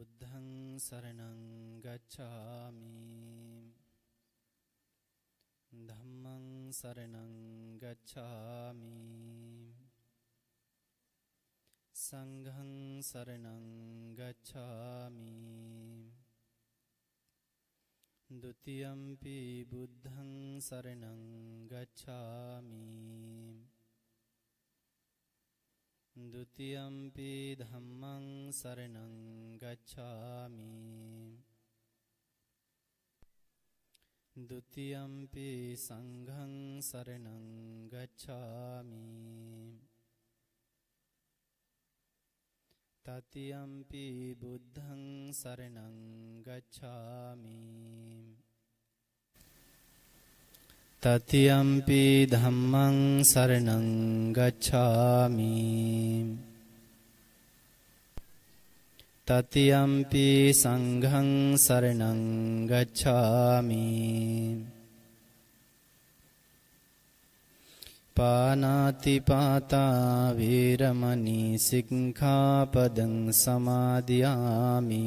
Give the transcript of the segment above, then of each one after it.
බුද්ධං සරණං ගච්ඡාමි. ධම්මං සරණං ගච්ඡාමි. සංඝං සරණං ගච්ඡාමි. ဒ ුතියම්පි බුද්ධං සරණං ගච්ඡාමි. ဒ ුතියම්පි ධම්මං සරණං ගච්ඡාමි ဒ ුතියම්පි සංඝං සරණං ගච්ඡාමි තතියම්පි බුද්ධං සරණං ගච්ඡාමි තතියම්පි ධම්මං සරණං ගච්ඡාමි තතියම්පි සංඝං සරණං ගච්ඡාමි පානාති පාතා වේරමණී සික්ඛාපදං සමාදියාමි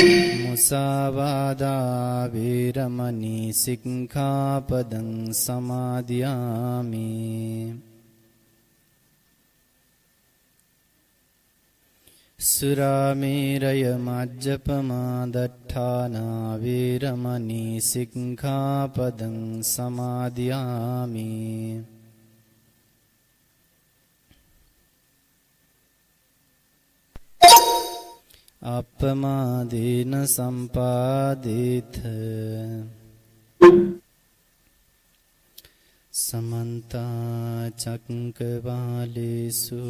मुसावादा वीरमणि सिंहापदं समादयामि सुरामिरय माज्जपमादट्टाना वीरमणि सिंहापदं समादयामि දට්ඨානා වේරමණී සික්ඛාපදං සමාදියාමි අපමාදීන සම්පාදේත සමන්තා චක්කවාලේසු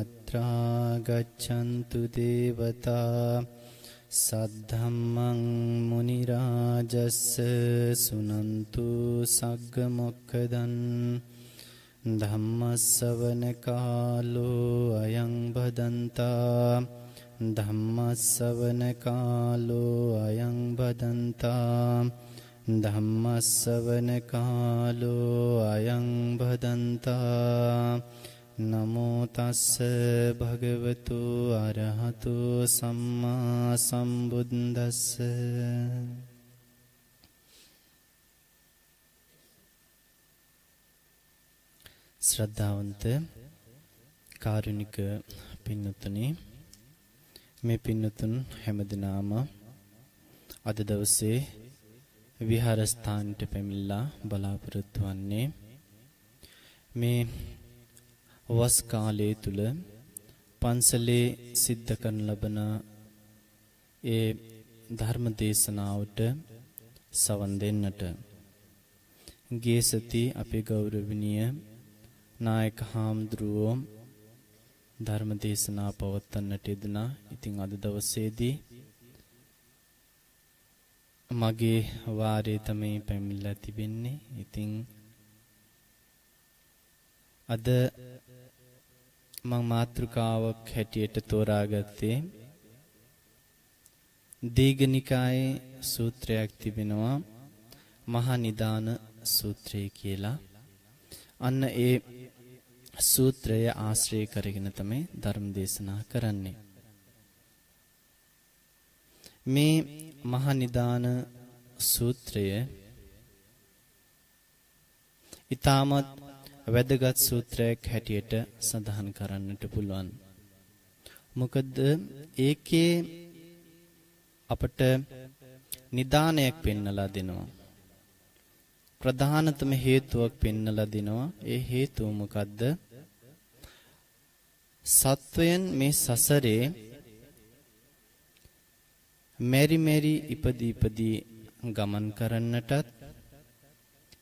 අත්‍රා ගච්ඡන්තු දේවතා සද්ධම්මං මුනි රාජස්ස සුනන්තු සග්ග මොක්ඛදන් ධම්මස්සවන කාලෝ අයං බදන්තා ධම්මස්සවන කාලෝ අයං බදන්තා ධම්මස්සවන කාලෝ අයං බදන්තා නමෝ තස්ස භගවතු අරහතු සම්මා සම්බුද්දස්ස. ශ්‍රද්ධාවන්ත කාරුණික පින්නතුනි මේ පින්නතුන් හැමදිනාම අද දවසේ විහාරස්ථානට පැමිණලා බලාපොරොත්තු වන්නේ මේ වස් කාලය තුල පන්සලේ සිද්ධ කරන ලබන ඒ ධර්ම දේශනාවට සවන් දෙන්නට. ගිය සති අපේ ගෞරවනීය නායක හාමුදුරුවෝ ධර්ම දේශනා පවත්වන්නට යෙදුනා. ඉතින් අද දවසේදී මගේ වාරේ තමයි පැමිණලා තිබෙන්නේ. ඉතින් අද මම මාතෘකාවක් හැටියට තෝරාගත්තේ දීඝනිකායේ සූත්‍රයක් තිබෙනවා මහා නිදාන සූත්‍රය කියලා. අන්න ඒ සූත්‍රය ආශ්‍රය කරගෙන තමයි ධර්ම දේශනා කරන්නේ. මේ මහා නිදාන සූත්‍රය ඊටමත් වැදගත් සූත්‍රයක් හැටියට සඳහන් කරන්නට පුළුවන්. මොකද ඒකේ අපට නිදානයක් පෙන්නලා දෙනවා. ප්‍රධානතම හේතුවක් පෙන්නලා දෙනවා. ඒ හේතුව මොකද්ද? සත්වයන් මේ සසරේ මෙරි මෙරි ඉපදී ඉපදී ගමන් කරන්නටත්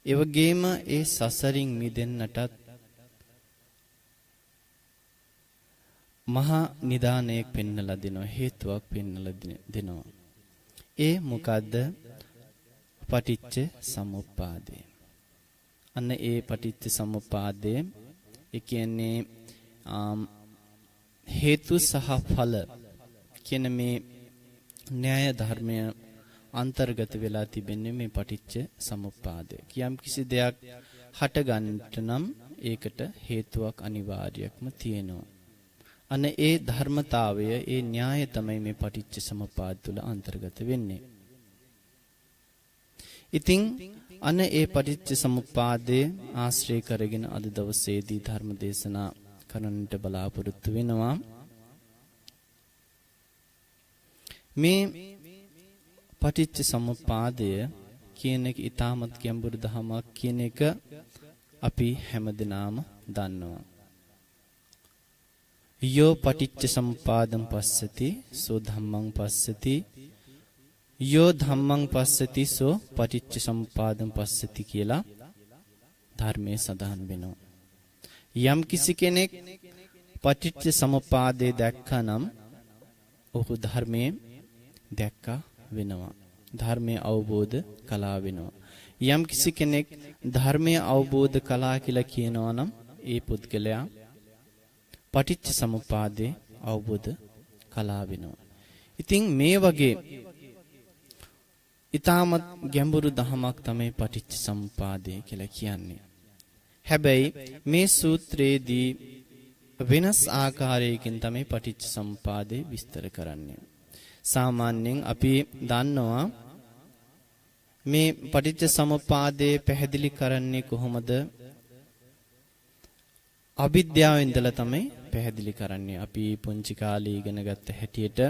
ඒ වගේම ඒ සසරින් මිදෙන්නටත් මහා නිදානයක් පෙන්නලා දෙනවා හේතුවක් පෙන්නලා දෙනවා. ඒ මොකද්ද? පටිච්ච සමුප්පාදය. අන්න ඒ පටිච්ච සමුප්පාදය ඒ කියන්නේ හේතු සහ ඵල කියන මේ න්‍යාය ධර්මය අන්තර්ගත වෙලා තිබෙන්නේ මේ පටිච්ච සමුප්පාදය. කියම් කිසි දෙයක් හට ගන්නට නම් ඒකට හේතුවක් අනිවාර්යයක්ම තියෙනවා. අන ඒ ධර්මතාවය ඒ න්‍යාය තමයි මේ පටිච්ච සමුප්පාද තුළ අන්තර්ගත වෙන්නේ. ඉතින් අන ඒ පටිච්ච සමුප්පාදයේ ආශ්‍රය කරගෙන අද දවසේදී ධර්ම දේශනා කරන්නට බලාපොරොත්තු වෙනවා. මේ පටිච්ච සමුප්පාදය කියන එක ඊටමත් ගැඹුරු දහමක් කියන එක අපි හැමදෙනාම දන්නවා. යෝ පටිච්ච සමුපාදම් පස්සති සෝ ධම්මං පස්සති යෝ ධම්මං පස්සති සෝ පටිච්ච සමුපාදම් පස්සති කියලා ධර්මයේ සඳහන් වෙනවා. යම් කිසි කෙනෙක් පටිච්ච සමුපාදේ දැක්කනම් ඔහු ධර්මයේ දැක්කා වෙනවා. ධර්මය අවබෝධ කළා වෙනවා. යම් කිසි කෙනෙක් ධර්මය අවබෝධ කළා කියලා කියනවා නම් ඒ පුද්ගලයා පටිච්ච සමුපාදේ අවබෝධ කළා වෙනවා. ඉතින් මේ වගේ ඊටමත් ගැඹුරු දහමක් තමයි පටිච්ච සමුපාදේ කියලා කියන්නේ. හැබැයි මේ සූත්‍රයේදී වෙනස් ආකාරයකින් තමයි පටිච්ච සමුපාදේ විස්තර කරන්නේ. සාමාන්‍යයෙන් අපි දන්නවා මේ පටිච්ච සමුපාදේ පැහැදිලි කරන්නේ කොහොමද? අවිද්‍යාව ඉඳලා තමයි පැහැදිලි කරන්නේ. අපි පුංචි කාලේ ඉගෙන ගත්ත හැටියට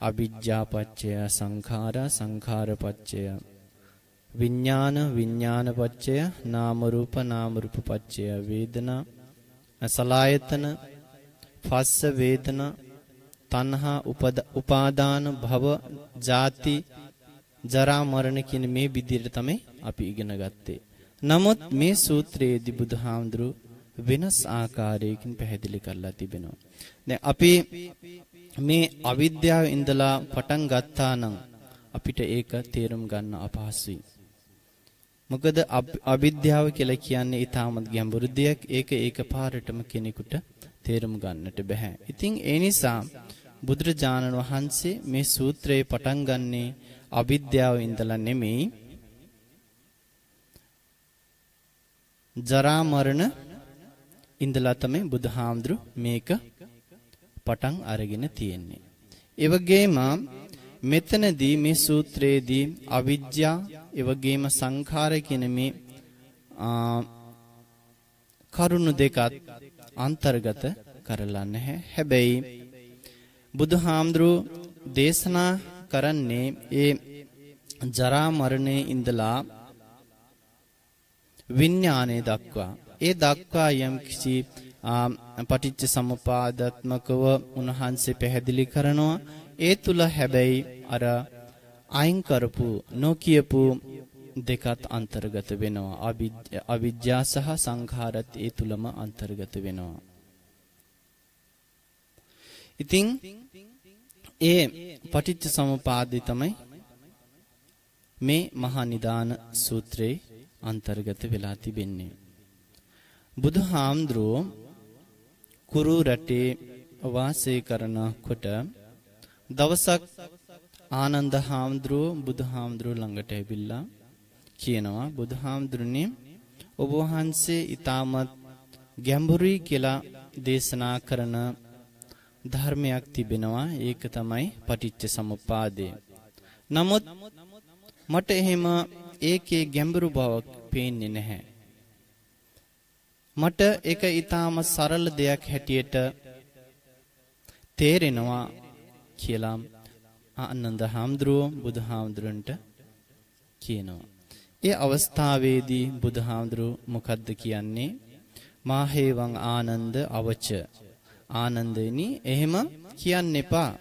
අවිජ්ජා පත්‍ය සංඛාර සංඛාර පත්‍ය විඥාන විඥාන පත්‍ය නාම රූප නාම රූප පත්‍ය වේදනා සලායතන පස්ස වේදනා තණ්හා උපාදාන භව ජාති ජරා මරණ කියන මේ විදිහට තමයි අපි ඉගෙන ගත්තේ. නමුත් මේ සූත්‍රයේදී බුදුහාමුදුරු වෙනස් ආකාරයකින් පැහැදිලි කරලා තිබෙනවා. දැන් අපි මේ අවිද්‍යාව ඉඳලා පටන් ගත්තා නම් අපිට ඒක තේරුම් ගන්න අපහසුයි. මොකද අවිද්‍යාව කියලා කියන්නේ ඊටමත් ගැඹුරු දෙයක්. ඒක ඒකපාරටම කෙනෙකුට තේරුම් ගන්නට බෑ. ඉතින් ඒ නිසා බුදුරජාණන් වහන්සේ මේ සූත්‍රයේ පටන් ගන්නේ අවිද්‍යාව ඉඳලා නෙමෙයි ජරා මරණ ඉඳලා තමයි බුදුහාමුදුරු මේක පටන් අරගෙන තියෙන්නේ. ඒ වගේම මෙතනදී මේ සූත්‍රයේදී අවිජ්ජා ඒ වගේම සංඛාර කියන මේ කරුණු දෙකත් අන්තර්ගත කරලා නැහැ. හැබැයි බුදුහාමුදුරු දේශනා කරන්නේ ඒ ජරා මරණේ ඉඳලා විඥානයේ දක්වා ඒ දක්වා යම් කිසි පටිච්ච සමුපාදාත්මකව උන්වහන්සේ පැහැදිලි කරනවා ඒ තුල හැබැයි අර අයින් කරපු නොකියපු දෙකත් අන්තර්ගත වෙනවා අවිද්‍යා සහ සංඛාරත් ඒ තුලම අන්තර්ගත වෙනවා ඉතින් ඒ පටිච්ච සමුපාදේ තමයි මේ මහා නිදාන සූත්‍රයේ අන්තර්ගත වෙලා තිබෙන්නේ. බුදුහාමුදුරුවෝ කුරු රටේ වාසය කරනකොට දවසක් ආනන්ද හාමුදුරුවෝ බුදුහාමුදුරුවෝ ළඟට ඇවිල්ලා කියනවා බුදුහාමුදුරනේ ඔබ වහන්සේ ඊටමත් ගැඹුරුයි කියලා දේශනා කරන ධර්මයක් තිබෙනවා ඒක තමයි පටිච්ච සමුප්පාදය. නමුත් මට එහෙම ඒකේ ගැඹුරු බවක් පේන්නේ නැහැ. මට ඒක ඊටාම සරල දෙයක් හැටියට තේරෙනවා කියලා ආනන්ද හාමුදුරුව බුදුහාමුදුරන්ට කියනවා. ඒ අවස්ථාවේදී බුදුහාමුදුරුව මොකද්ද කියන්නේ? මාහේවං ආනන්ද අවච ආනන්දෙනි එහෙම කියන්න එපා.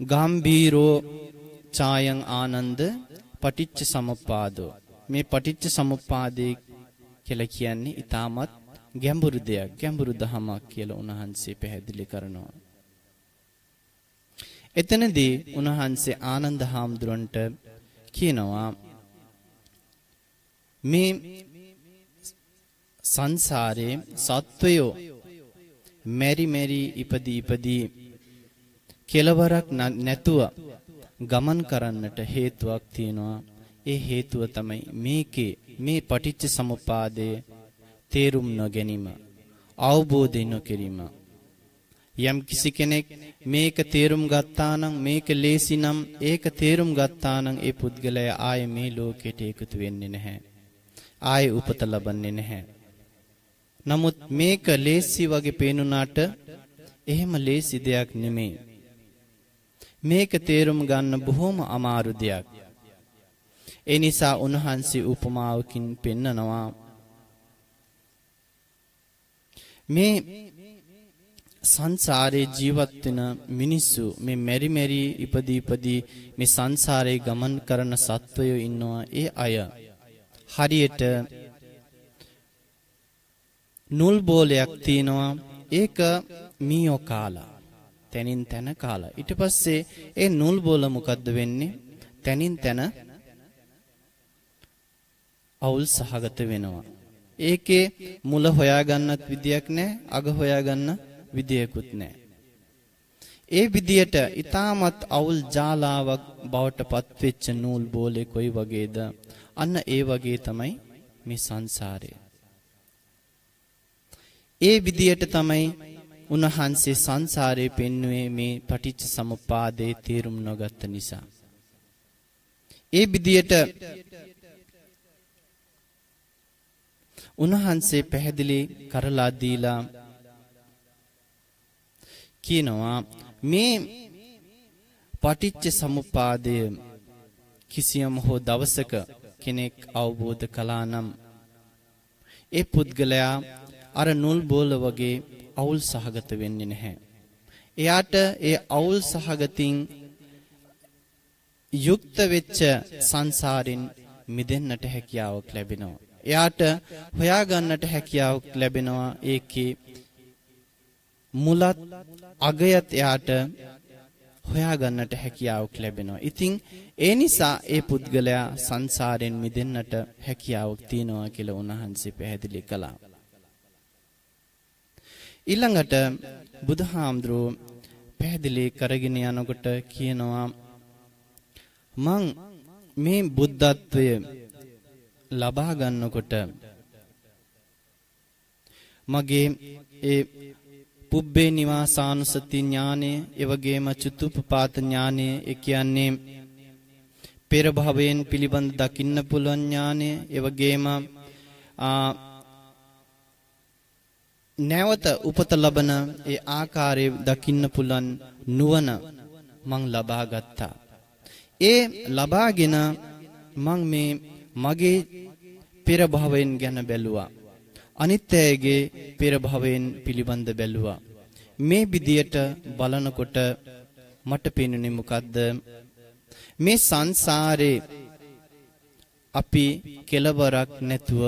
ගම්බීරෝ ඡායං ආනන්ද පටිච්ච සමුප්පාදෝ මේ පටිච්ච සමුප්පාදේ කියලා කියන්නේ ඊටමත් ගැඹුරු දෙයක් ගැඹුරු දහමක් කියලා උන්වහන්සේ පැහැදිලි කරනවා. එතනදී උන්වහන්සේ ආනන්ද හාමුදුරන්ට කියනවා මේ සංසාරේ සත්වයෝ මෙරි මෙරි ඉපදී ඉපදී කෙලවරක් නැතුව ගමන් කරන්නට හේතුවක් තියෙනවා ඒ හේතුව තමයි මේකේ මේ පටිච්ච සමුපාදයේ තේරුම් නොගැනීම අවබෝධය නොකිරීම. යම් කිසි කෙනෙක් මේක තේරුම් ගත්තා නම් මේක ලේසි නම් ඒක තේරුම් ගත්තා නම් ඒ පුද්ගලයා ආයේ මේ ලෝකෙට එකතු වෙන්නේ නැහැ. ආයේ උපත ලබන්නේ නැහැ. නමුත් මේක ලේසි වගේ පේනුනාට එහෙම ලේසි දෙයක් නෙමෙයි. මේක තේරුම් ගන්න බොහොම අමාරු දෙයක්. ඒ නිසා උන්වහන්සේ උපමාවකින් පෙන්නනවා. මේ සංසාරේ ජීවත් වෙන මිනිස්සු මේ මෙරි මෙරි ඉපදී ඉපදී මේ සංසාරේ ගමන් කරන සත්වයෝ ඉන්නවා. ඒ අය හරියට නුල් බෝලයක් තියෙනවා. ඒක මීයෝ කාලා. තැනින් තැන කාලා. ඊට පස්සේ ඒ නුල් බෝල මොකද්ද වෙන්නේ? තැනින් තැන අවුල් සහගත වෙනවා. ඒකේ මුල හොයාගන්නත් විදියක් නැහැ අග හොයාගන්න විදියකුත් නැහැ ඒ විදියට ඊටමත් අවුල් ජාලාවක් බවට පත්වෙච්ච නූල් බෝලේ කොයි වගේද? අන්න ඒ වගේ තමයි මේ සංසාරය. ඒ විදියට තමයි උන්වහන්සේ සංසාරේ පෙන්වුවේ මේ පටිච්ච සමුපාදයේ තේරුම් නොගත්ත නිසා. ඒ විදියට උන්වහන්සේ පැහැදිලි කරලා දීලා කියනවා මේ පටිච්ච සමුපාදය කිසියම් හෝ දවසක කෙනෙක් අවබෝධ කළා නම් ඒ පුද්ගලයා අර නුල් බෝල වගේ අවුල් සහගත වෙන්නේ නැහැ. එයාට ඒ අවුල් සහගතින් යුක්ත වෙච්ච සංසාරින් මිදෙන්නට හැකියාවක් ලැබෙනවා. එයාට හොයාගන්නට හැකියාවක් ලැබෙනවා ඒකේ මුලත් අගයත් එයාට හොයාගන්නට හැකියාවක් ලැබෙනවා. ඉතින් ඒ නිසා ඒ පුද්ගලයා සංසාරයෙන් මිදෙන්නට හැකියාවක් තියෙනවා කියලා උන්වහන්සේ පැහැදිලි කළා. ඊළඟට බුදුහාමුදුරුව පැහැදිලි කරගෙන යනකොට කියනවා මං මේ බුද්ධත්වය ලබා ගන්නකොට මගේ ඒ පුබ්බේ නිවාසානුසති ඥානය එවැගේම චුතුප්පාත ඥානය ඒ කියන්නේ පෙර භවයෙන් පිළිබඳ දකින්න පුළුවන් ඥානය එවැගේම නැවත උපත ලබන ඒ ආකාරය දකින්න පුළුවන් නුවණ මං ලබා ගත්තා. ඒ ලබාගෙන මං මේ මගේ පෙර භවයෙන් ගැන බැලුවා. අනිත් අයගේ පෙර භවයෙන් පිළිබඳ බැලුවා. මේ විදියට බලනකොට මට පේනුනේ මොකද්ද? මේ සංසාරේ අපි කෙලවරක් නැතුව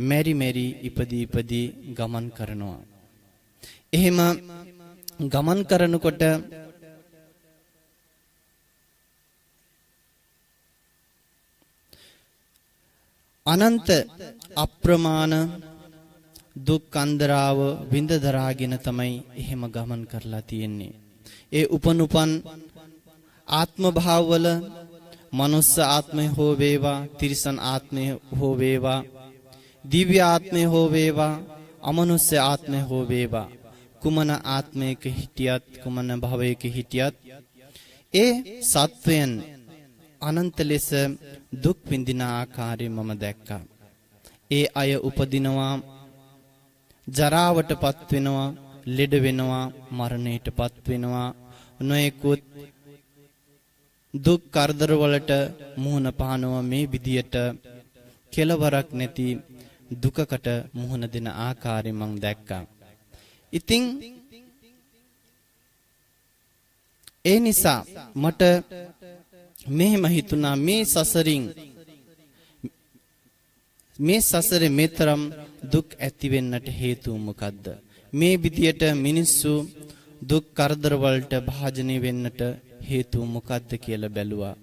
මෙරි මෙරි ඉපදී ඉපදී ගමන් කරනවා. එහෙම ගමන් කරනකොට අනන්ත අප්‍රමාණ දුක් අන්දරාව විඳ දරාගෙන තමයි එහෙම ගමන් කරලා තියෙන්නේ. ඒ උපනුපන් ආත්ම භාවවල මනුස්ස ආත්මය හෝ වේවා, තිරිසන් ආත්මය හෝ වේවා, දිව්‍ය ආත්මය හෝ වේවා, අමනුස්ස ආත්මය හෝ වේවා. කුමන ආත්මයක හිටියත් කුමන භවයක හිටියත් ඒ සත්වයන් අනන්ත ලෙස දුක් විඳින ආකාරය මම දැක්කා. ඒ අය උපදිනවා ජරාවටපත් වෙනවා, ලෙඩ වෙනවා, මරණයටපත් වෙනවා. නොයෙකුත් දුක් කරදර වලට මුහුණ පානවා මේ විදියට කෙලවරක් නැති දුකකට මුහුණ දෙන ආකාරය මම දැක්කා. ඉතින් ඒ නිසා මට මෙහෙම හිතුණා මේ සසරින් මේ සසරේ මෙතරම් දුක් ඇති වෙන්නට හේතුව මොකද්ද? මේ විදියට මිනිස්සු දුක් කරදර වලට භාජනය වෙන්නට හේතුව මොකද්ද කියලා බැලුවා.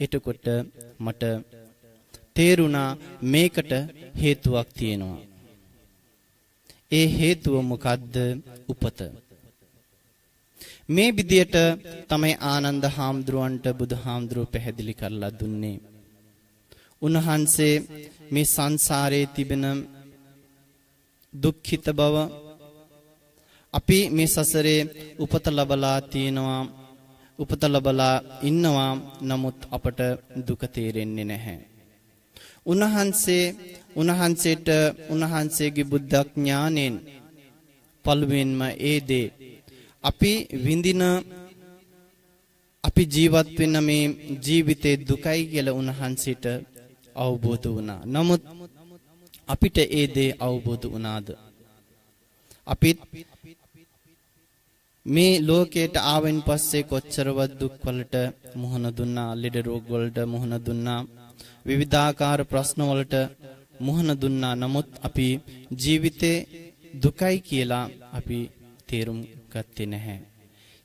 එතකොට මට තේරුණා මේකට හේතුවක් තියෙනවා. ඒ හේතුව මොකද්ද? උපත. මේ විදියට තමයි ආනන්ද හාමුදුරුවන්ට බුදුහාමුදුරුව පැහැදිලි කරලා දුන්නේ. උන්වහන්සේ මේ සංසාරයේ තිබෙන දුක්ඛිත බව අපි මේ සසරේ උපත ලබලා තියෙනවා උපත ලබලා ඉන්නවා නමුත් අපට දුක තේරෙන්නේ නැහැ. උන්වහන්සේ උන්වහන්සේට උන්වහන්සේගේ බුද්ධ ඥානෙන් පළවෙන්ම ඒ දේ අපි විඳින අපි ජීවත් වෙන මේ ජීවිතේ දුකයි කියලා උන්වහන්සේට අවබෝධ වුණා. නමුත් අපිට ඒ දේ අවබෝධ වුණාද? අපිත් මේ ලෝකයට ආවෙන් පස්සේ කොච්චරවත් දුක් වලට මුහුණ දුන්නා, ලෙඩ රෝග වලට මුහුණ දුන්නා, විවිධාකාර ප්‍රශ්න වලට මුහුණ දුන්නා. නමුත් අපි ජීවිතේ දුකයි කියලා අපි තේරුම් ගත්තේ නැහැ.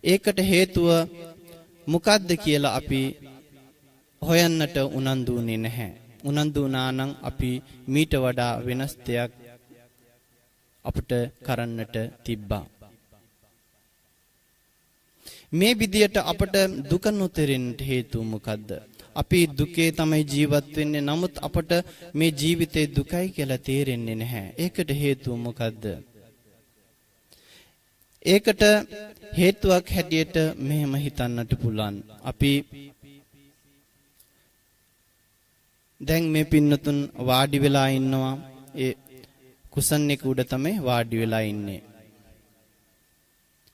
ඒකට හේතුව මොකද්ද කියලා අපි හොයන්නට උනන්දු වෙන්නේ නැහැ. උනන්දු වුණා නම් අපි මීට වඩා වෙනස් දෙයක් අපිට කරන්නට තිබ්බා. මේ විදියට අපට දුක නොතෙරෙන්නට හේතුව මොකද්ද? අපි දුකේ තමයි ජීවත් වෙන්නේ. නමුත් අපට මේ ජීවිතේ දුකයි කියලා තේරෙන්නේ නැහැ. ඒකට හේතුව මොකද්ද? ඒකට හේතුවක් හැටියට මෙහෙම හිතන්නට පුළුවන්. අපි දැන් මේ පින්නතුන් වාඩි වෙලා ඉන්නවා. ඒ කුසන් එක උඩ තමයි වාඩි වෙලා ඉන්නේ.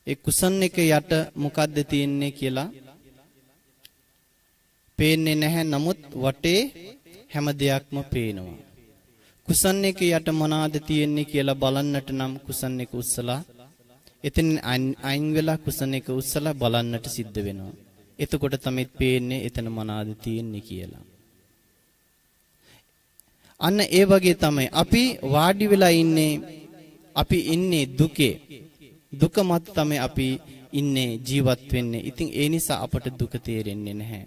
ඒ කුසන් එක යට මොකද්ද තියෙන්නේ කියලා පේන්නේ නැහැ. නමුත් වටේ හැම දෙයක්ම පේනවා. කුසන් එක යට මොනවාද තියෙන්නේ කියලා බලන්නට නම් කුසන් එක උස්සලා එතන අයින් වෙලා කුසන එක උස්සලා බලන්නට සිද්ධ වෙනවා. එතකොට තමයි පේන්නේ එතන මොනවාද තියෙන්නේ කියලා. අන්න ඒ වගේ තමයි අපි වාඩි වෙලා ඉන්නේ අපි ඉන්නේ දුකේ. දුක මත තමයි අපි ඉන්නේ ජීවත් වෙන්නේ. ඉතින් ඒ නිසා අපට දුක තේරෙන්නේ නැහැ.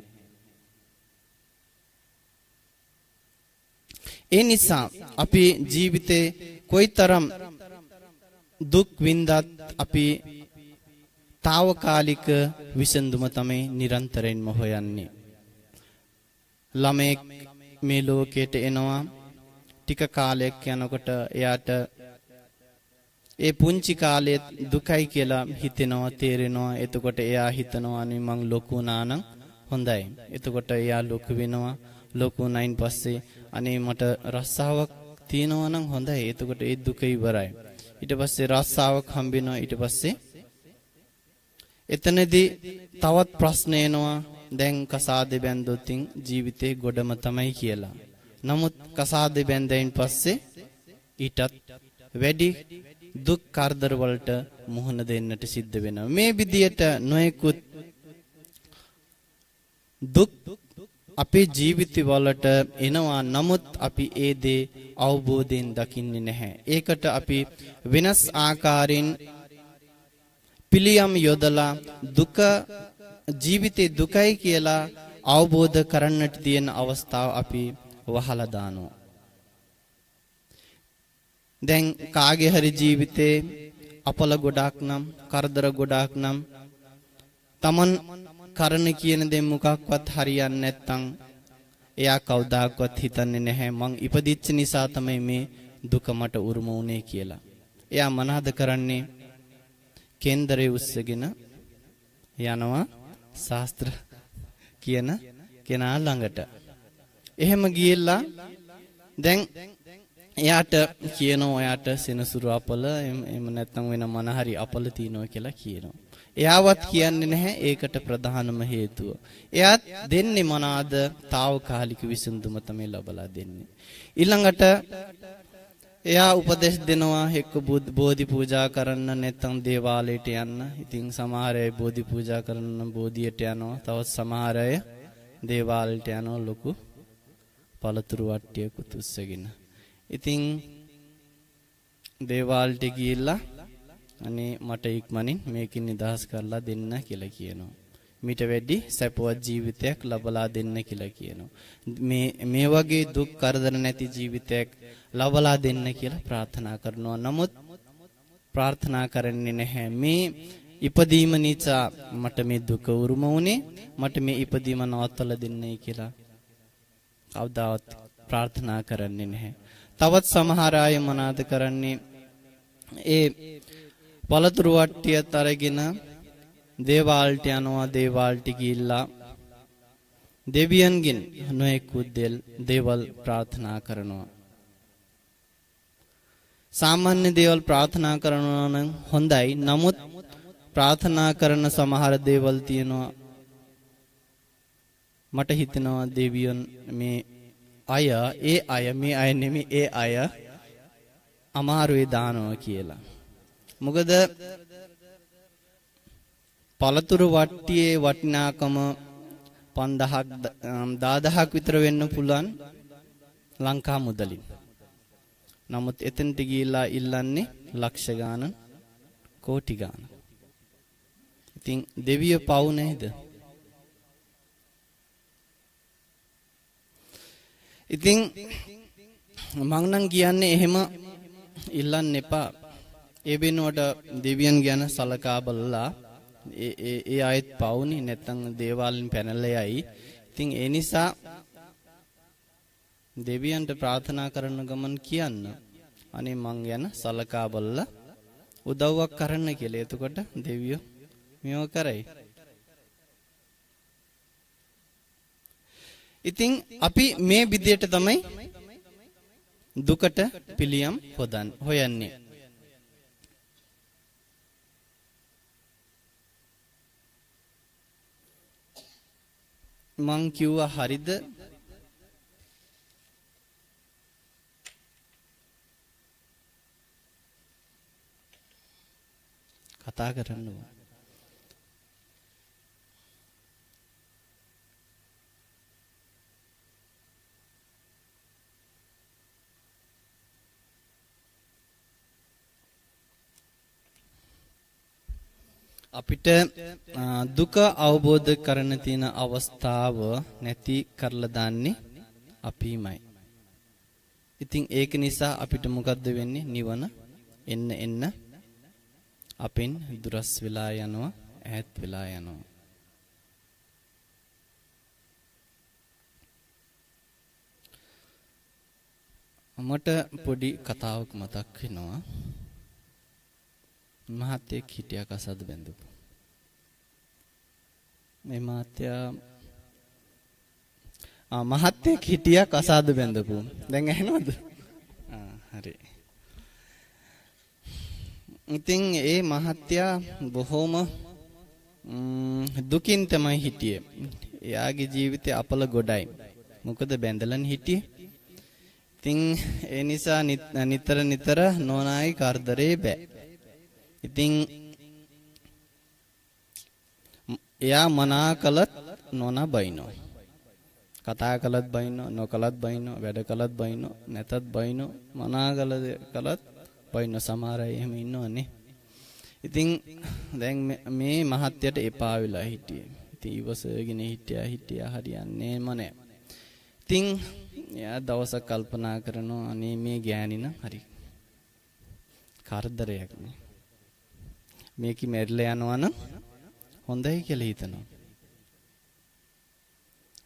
ඒ නිසා අපි ජීවිතේ කොයිතරම් දුක් විඳත් අපි తాවකාලික විසඳුම තමයි නිරන්තරයෙන්ම හොයන්නේ. ළමෙක් මේ ලෝකයට එනවා. ටික කාලයක් යනකොට එයාට ඒ පුංචි කාලයේ දුකයි කියලා හිතෙනවා තේරෙනවා. එතකොට එයා හිතනවා අනේ මං ලොකු වුණා නම් හොඳයි. එතකොට එයා ලොකු වෙනවා. ලොකු වුණයින් පස්සේ අනේ මට රස්සාවක් තියෙනවා නම් හොඳයි. එතකොට ඒ දුක ඉවරයි. ඊට පස්සේ රස්සාවක් හම්බෙනවා ඊට පස්සේ එතනදී තවත් ප්‍රශ්න එනවා දැන් කසාදේ බැන්දොත් ජීවිතේ ගොඩම තමයි කියලා. නමුත් කසාදේ බැන්දයින් පස්සේ ඊටත් වැඩි දුක් කරදර වලට මුහුණ දෙන්නට සිද්ධ වෙනවා. මේ විදියට නොයෙකුත් දුක් අපේ ජීවිත වලට එනවා නමුත් අපි ඒ දේ අවබෝධයෙන් දකින්නේ නැහැ. ඒකට අපි වෙනස් ආකාරයෙන් පිළියම් යොදලා දුක ජීවිතේ දුකයි කියලා අවබෝධ කරන්නට තියෙන අවස්ථාව අපි වහලා දානවා. දැන් කාගේ හරි ජීවිතේ අපල ගොඩාක් නම් කරදර ගොඩාක් නම් Taman කරන කියන දේ මොකක්වත් හරියන්නේ නැත්නම් එයා කවදාකවත් හිතන්නේ නැහැ මං ඉපදිච්ච නිසා තමයි මේ දුක මට උරුම වුනේ කියලා. එයා මනහද කරන්නේ කේන්දරේ උස්සගෙන යනවා ශාස්ත්‍ර කියන කෙනා ළඟට. එහෙම ගිහිල්ලා දැන් එයාට කියනවා ඔයාට සෙනසුරු අපල එහෙම නැත්නම් වෙන මොන හරි අපල තියනවා කියලා කියනවා. එයාවත් කියන්නේ නැහැ ඒකට ප්‍රධානම හේතුව. එයාත් දෙන්නේ මොනවාද? తాවකාලික විසඳුම තමයි ලබලා දෙන්නේ. ඊළඟට එයා උපදෙස් දෙනවා එක්ක බෝධි පූජා කරන්න නැත්නම් දේවාලයට යන්න. ඉතින් සමහර අය බෝධි පූජා කරන්න බෝධියට යනවා. තවත් සමහර අය දේවාලයට යනවා ලොකු පළතුරු වට්ටියකුත් උස්සගෙන. ඉතින් දේවාලට ගිහිල්ලා අනේ මට ඉක්මනින් මේකෙන් නිදහස් කරලා දෙන්න කියලා කියනවා. මිට වැඩි සැපවත් ජීවිතයක් ලබලා දෙන්න කියලා කියනවා. මේ මේ වගේ දුක් කරදර නැති ජීවිතයක් ලබලා දෙන්න කියලා ප්‍රාර්ථනා කරනවා. නමුත් ප්‍රාර්ථනා කරන්නේ නැහැ. මේ ඉපදීම නිසා මට මේ දුක උරුම වුණේ මට මේ ඉපදීම නවත්තලා දෙන්නයි කියලා කවදාවත් ප්‍රාර්ථනා කරන්නේ නැහැ. තවත් සමහර අය මොනවාද කරන්නේ? ඒ පළතුරු වට්ටියත් අරගෙන දේවාලට යනවා දේවාලට ගිහිල්ලා දෙවියන්ගෙන් නොයෙකුත් දේවල් ප්‍රාර්ථනා කරනවා. සාමාන්‍ය දේවල් ප්‍රාර්ථනා කරනවා නම් හොඳයි. නමුත් ප්‍රාර්ථනා කරන සමහර දේවල් තියෙනවා. මට හිතෙනවා දෙවියන් මේ අය ඒ අය මේ අය නෙමෙයි ඒ අය අමාරුවේ දානවා කියලා. මොකද පළතුරු වට්ටියේ වටිනාකම 5000ක් 10000ක් විතර වෙන්න පුළුවන් ලංකා මුදලින්. නමුත් එතනට ගිහිල්ලා ඉල්ලන්නේ ලක්ෂ ගාන කෝටි ගාන. ඉතින් දෙවිය පව් නේද? ඉතින් මං නම් කියන්නේ එහෙම ඉල්ලන්න එපා. ඒ වෙනුවට දෙවියන් ගැන සලකා බලලා ඒ ඒ ඒ අයත් පවුනේ නැත්තම් දේවාලින් පැනලා යයි. ඉතින් ඒ නිසා දෙවියන්ට ප්‍රාර්ථනා කරන ගමන් කියන්න අනේ මං ගැන සලකා බලලා උදව්වක් කරන්න කියලා. එතකොට දෙවියෝ මේව කරයි. ඉතින් අපි මේ විදියට තමයි දුකට පිළියම් හොදන් හොයන්නේ. මං කිව්වා හරිද? කතා කරන්න අපිට දුක අවබෝධ කරන තියෙන අවස්ථාව නැති කරලා දාන්නේ අපිමයි. ඉතින් ඒක නිසා අපිට මොකද්ද වෙන්නේ? නිවන එන්න එන්න අපෙන් දුරස් වෙලා යනවා, ඈත් වෙලා යනවා. මට පොඩි කතාවක් මතක් වෙනවා. මහත්තයෙක් හිටියා කසාද බැඳපු. මේ මහත්තයා ආ මහත්තයෙක් හිටියා කසාද බැඳපු. දැන් ඇහෙනවද? ආ හරි. ඉතින් ඒ මහත්තයා බොහොම දුකින් තමයි හිටියේ. එයාගේ ජීවිතය අපල ගොඩයි. මොකද බැඳලන් හිටියේ. ඉතින් ඒ නිසා නිතර නිතර නෝනායි කරදරේ බෑ. ඉතින් එයා මනා කළත් නොනා බයිනෝ. කතා කළත් බයිනෝ නොකළත් බයිනෝ වැඩ කළත් බයිනෝ නැතත් බයිනෝ මනා කළ කළත් බයිනෝ සමහර අය එහෙම ඉන්නවනේ. ඉතින් දැන් මේ මහත්යට එපා වෙලා හිටියේ. ඉතින් ඉවසගෙන හිටියා හිටියා හරියන්නේම නැහැ. ඉතින් එයා දවසක් කල්පනා කරනවා අනේ මේ ගෑණින හරි කරදරයක් නේ. මේක මැරිලා යනවා නම් හොඳයි කියලා හිතනවා.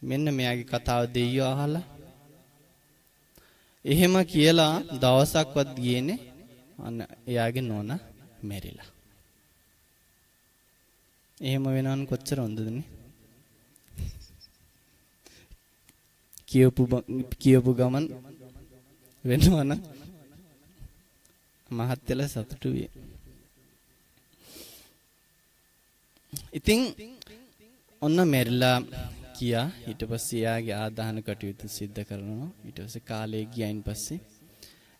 මෙන්න මෙයාගේ කතාව දෙයියෝ අහලා එහෙම කියලා දවසක්වත් ගියේනේ අන්න එයාගේ නෝනා මැරිලා. එහෙම වෙනවන් කොච්චර හොඳදනේ? කියපු කියපු ගමන් වෙනවනම් මහත්යල සතුටු විය. ඉතින් ඔන්න මැරිලා කියා ඊට පස්සේ එයාගේ ආදාහන කටයුතු සිද්ධ කරනවා ඊට පස්සේ කාලය ගියයින් පස්සේ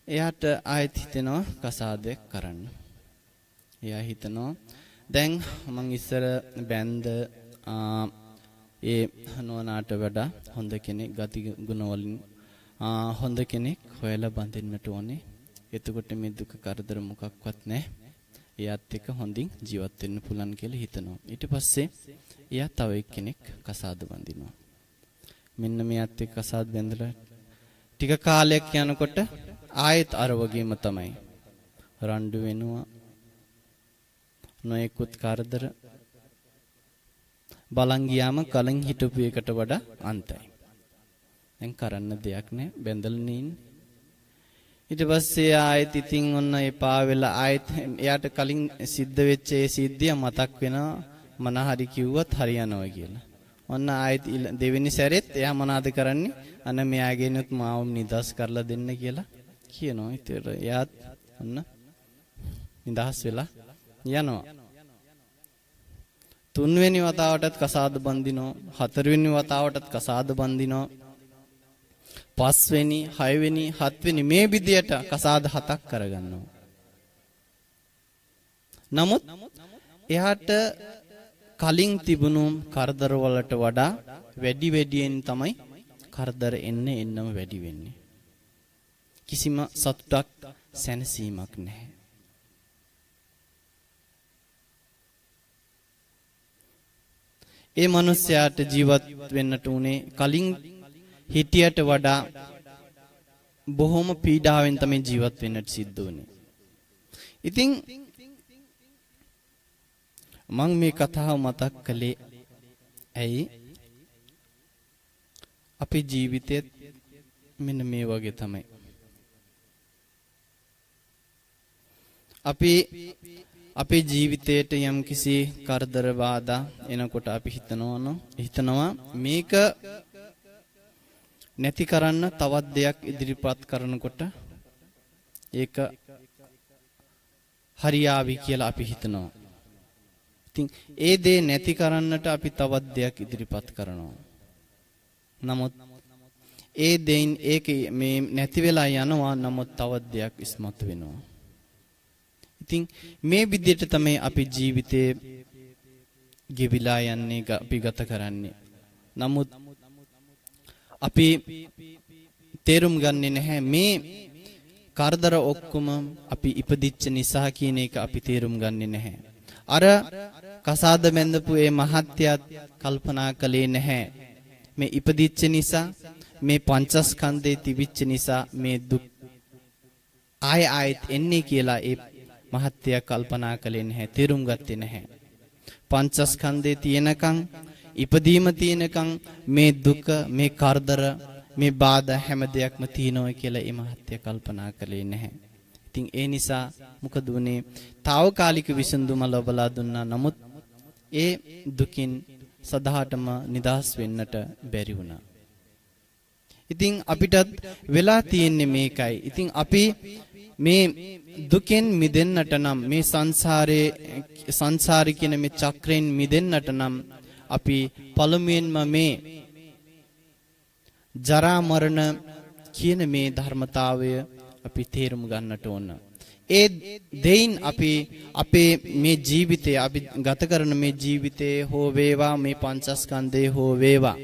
එයාට ආයෙත් හිතෙනවා කසාදයක් කරන්න. එයා හිතනවා දැන් මං ඉස්සර බැන්ද ඒ නෝනාට වඩා හොඳ කෙනෙක් ගති ගුණ වලින් හොඳ කෙනෙක් හොයලා බඳින්නට ඕනේ. එතකොට මේ දුක කරදර මොකක්වත් නැහැ. එයාත් එක්ක හොඳින් ජීවත් වෙන්න පුළුවන් කියලා හිතනවා. ඊට පස්සේ එයා තව එක්කෙනෙක් කසාද බඳිනවා. මෙන්න මෙයාත් එක්ක කසාද බැඳලා ටික කාලයක් යනකොට ආයෙත් අර වගේම තමයි. රණ්ඩු වෙනවා. නොයෙකුත් කරදර බලන් ගියාම කලින් හිටපු එකට වඩා අන්තයි. දැන් කරන්න දෙයක් නැහැ බැඳලා ඉන්නේ. ඊට පස්සේ ආයෙත් ඉතින් ඔන්න එපා වෙලා ආයෙත් එයාට කලින් සිද්ධ වෙච්ච ඒ සිද්ධිය මතක් වෙනවා මන හරි කිව්වත් හරියනවා කියලා. ඔන්න ආයෙත් දෙවෙනි සැරෙත් එයා මොනවද කරන්නේ? අන්න මෙයාගෙනුත් මාව නිදහස් කරලා දෙන්න කියලා කියනවා. ඒතර එයාත් ඔන්න නිදහස් වෙලා යනවා. තුන්වෙනි වතාවටත් කසාද බඳිනවා. හතරවෙනි වතාවටත් කසාද බඳිනවා. පස්වෙනි, හයවෙනි, හත්වෙනි මේ විදියට කසාද හතක් කරගන්නවා. නමුත් එයාට කලින් තිබුණු කරදර වලට වඩා වැඩි වැඩියෙන් තමයි කරදර එන්නේ එන්නම වැඩි වෙන්නේ. කිසිම සතුටක් සැනසීමක් නැහැ. ඒ මිනිස්යාට ජීවත් වෙන්නට උනේ කලින් හිටියට වඩා බොහොම පීඩාවෙන් තමයි ජීවත් වෙන්නට සිද්ධ වුනේ. ඉතින් මම මේ කතාව මතක් කළේ ඇයි අපේ ජීවිතෙත් මෙන්න මේ වගේ තමයි. අපි අපේ ජීවිතයට යම් කිසි කරදර බාධා එනකොට අපි හිතනවා හිතනවා මේක නැති කරන්න තවත් දෙයක් ඉදිරිපත් කරනකොට ඒක හරියාවි කියලා අපි හිතනවා. ඉතින් ඒ දේ නැති කරන්නට අපි තවත් දෙයක් ඉදිරිපත් කරනවා. නමුත් ඒ දෙයින් ඒක මේ නැති වෙලා යනවා නමුත් තවත් දෙයක් ඉස්මතු වෙනවා. ඉතින් මේ විදිහට තමයි අපි ජීවිතේ ගෙවිලා යන්නේ අපි ගත කරන්නේ. නමුත් අපි තේරුම් ගන්නේ නැහැ මේ කරදර ඔක්කොම අපි ඉපදිච්ච නිසා කියන එක අපි තේරුම් ගන්නේ නැහැ. අර කසාද බැඳපු ඒ මහත්යත් කල්පනා කළේ නැහැ. මේ ඉපදිච්ච නිසා මේ පංචස්කන්ධේ තිබිච්ච නිසා මේ දුක් ආය ආයත් එන්නේ කියලා ඒ මහත්ය කල්පනා කළේ නැහැ. තේරුම් ගත්තේ නැහැ. පංචස්කන්ධේ තියෙනකන් ඉපදීම තියෙනකන් මේ දුක මේ කරදර මේ බාධා හැම දෙයක්ම තියෙනවා කියලා ඒ මහත්ය කල්පනා කළේ නැහැ. ඉතින් ඒ නිසා මොකද උනේ? తాවකාලික විසඳුම ලබලා දුන්නා. නමුත් ඒ දුකින් සදාටම නිදහස් වෙන්නට බැරි වුණා. ඉතින් අපිටත් වෙලා තියෙන්නේ මේකයි. ඉතින් අපි මේ දුකෙන් මිදෙන්නට නම් මේ සංසාරයේ සංසාරි කියන මේ චක්‍රයෙන් මිදෙන්නට නම් අපි පළමුවෙන්ම මේ ජරා මරණ කියන මේ ධර්මතාවය අපි තේරුම් ගන්නට ඕන. ඒ දෙයින් අපි අපේ මේ ජීවිතය අපි ගත කරන මේ ජීවිතයේ හෝ වේවා මේ පංචස්කන්ධයේ හෝ වේවා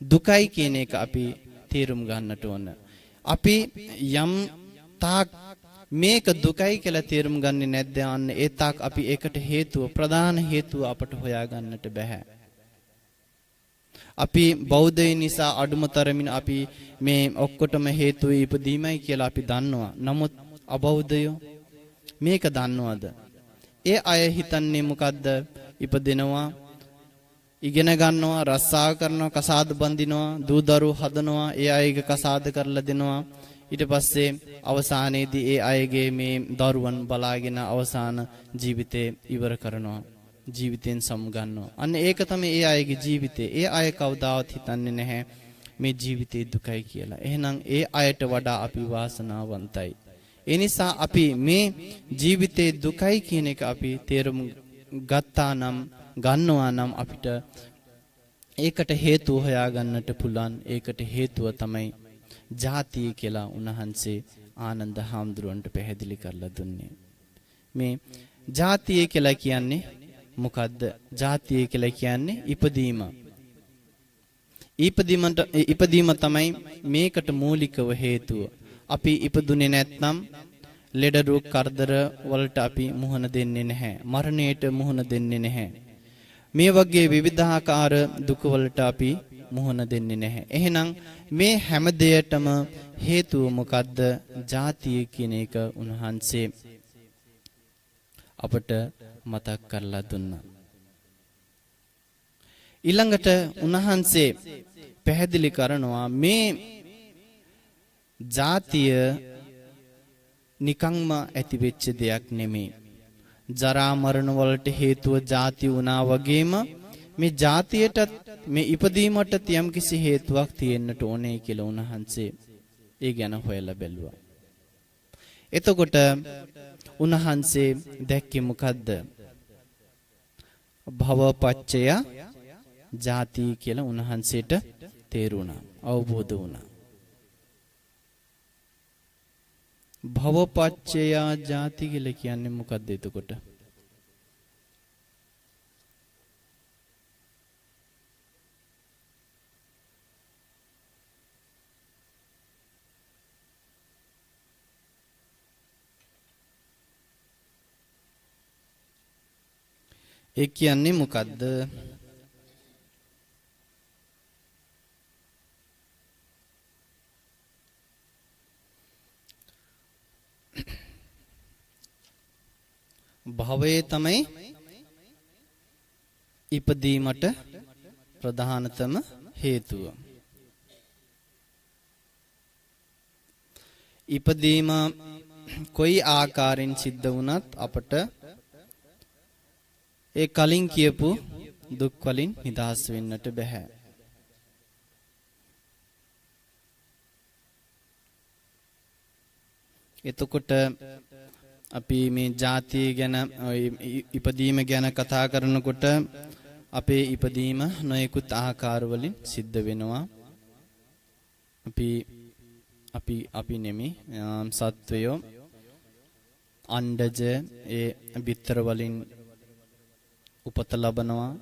දුකයි කියන එක අපි තේරුම් ගන්නට ඕන. අපි යම් තාක් මේක දුකයි කියලා තේරුම් ගන්නේ නැද්ද අන්න ඒ තාක් අපි ඒකට හේතුව ප්‍රධාන හේතුව අපට හොයාගන්නට බෑ. අපි බෞද්ධය නිසා අඩුමතරමින් අපි මේ ඔක්කොටම හේතුව ඉපදීමයි කියලා අපි දන්නවා. නමුත් අබෞද්ධයෝ මේක දන්නවද? ඒ අය හිතන්නේ මොකද්ද? ඉපදෙනවා ඉගෙන ගන්නවා රස්සාව කරනවා කසාද බඳිනවා දූ දරුවෝ හදනවා ඒ අයගේ කසාද කරලා දෙනවා ඊට පස්සේ අවසානයේදී ඒ අයගේ මේ දරුවන් බලාගෙන අවසාන ජීවිතේ ඉවර කරනවා ජීවිතෙන් සමුගන්නවා අන්න ඒක තමයි ඒ අයගේ ජීවිතේ ඒ අය කවදාවත් හිතන්නේ නැහැ මේ ජීවිතේ දුකයි කියලා. එහෙනම් ඒ අයට වඩා අපි වාසනාවන්තයි. ඒ නිසා අපි මේ ජීවිතේ දුකයි කියන එක අපි තේරුම් ගත්තා නම් ගන්නවා නම් අපිට ඒකට හේතුව හොයාගන්නට පුළුවන්. ඒකට හේතුව තමයි ජාතිය කියලා උන්වහන්සේ ආනන්ද හාමුදුරුවන්ට පැහැදිලි කරලා දුන්නේ. මේ ජාතිය කියලා කියන්නේ මොකද්ද? ජාතිය කියලා කියන්නේ ඉපදීම. ඉපදීමට ඉපදීම තමයි මේකට මූලිකව හේතුව. අපි ඉපදුනේ නැත්නම් ලෙඩ රෝග කරදර වලට අපි මුහුණ දෙන්නේ නැහැ. මරණයට මුහුණ දෙන්නේ නැහැ. මේ වගේ විවිධාකාර දුක වලට අපි මුහුණ දෙන්නේ නැහැ. එහෙනම් මේ හැම දෙයකටම හේතුව මොකද්ද? ජාතිය කියන එක උන්වහන්සේ අපට මතක් කරලා දුන්නා. ඊළඟට උන්වහන්සේ පැහැදිලි කරනවා මේ ජාතිය නිකංම ඇති වෙච්ච දෙයක් නෙමෙයි. ජරා මරණ වලට හේතුව ಜಾති වුණා වගේම මේ જાතියටත් මේ ඉපදීමටත් යම්කිසි හේතුවක් තියෙන්නට ඕනේ කියලා උන්වහන්සේ ඒ ගැන හොයලා බැලුවා. එතකොට උන්වහන්සේ දැක්කේ මොකද්ද? භවපච්චය ಜಾති කියලා උන්වහන්සේට තේරුණා අවබෝධ වුණා භවපච්චය ಜಾති කියලා කියන්නේ මොකද්ද එතකොට ඒ කියන්නේ මොකද්ද? භවයේ තමයි ඉපදීමට ප්‍රධානතම හේතුව. ඉපදීම කොයි ආකාරයෙන් සිද්ධ වුණත් අපට ඒ කලින් කියපු දුක් වලින් නිදහස් වෙන්නට බෑ. එතකොට අපි මේ ජාතිය ගැන ඉපදීම ගැන කතා කරනකොට අපේ ඉපදීම නොයෙකුත් ආකාර වලින් සිද්ධ වෙනවා. අපි අපි අපි නෙමි සත්වයෝ අණ්ඩජ ඒ බිත්තර වලින් උපත ලබනවා.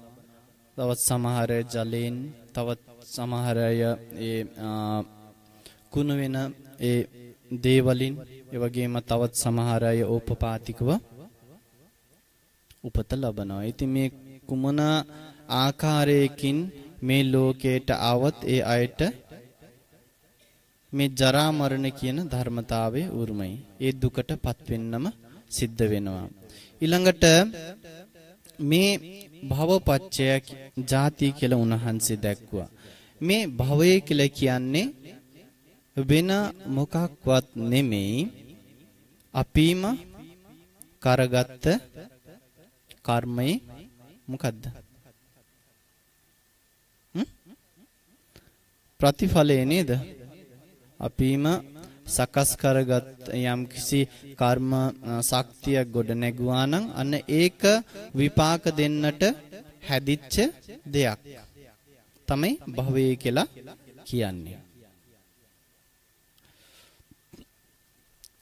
තවත් සමහර ජලයෙන් තවත් සමහර අය ඒ කුණු වෙන ඒ දේවලින් ඒ වගේම තවත් සමහර අය ඕපපාතිකව උපත ලබනවා. ඉතින් මේ කුමන ආකාරයකින් මේ ලෝකයට આવත් ඒ අයට මේ ජරා මරණ කියන ධර්මතාවයේ උරුමයි. ඒ දුකටපත් වෙන්නම සිද්ධ වෙනවා. ඊළඟට මේ භවපච්චය ಜಾති කියලා උන්වහන්සේ දැක්ුවා. මේ භවය කියලා කියන්නේ වෙන මොකක්වත් නෙමෙයි. අපිම කරගත්ත කර්මයේ මොකද්ද? ප්‍රතිඵලය නේද? අපිම සකස් කරගත් යම්කිසි කර්ම ශක්තියක් ගොඩ නැගුවා නම් අන්න ඒක විපාක දෙන්නට හැදිච්ච දෙයක් තමයි භවය කියලා කියන්නේ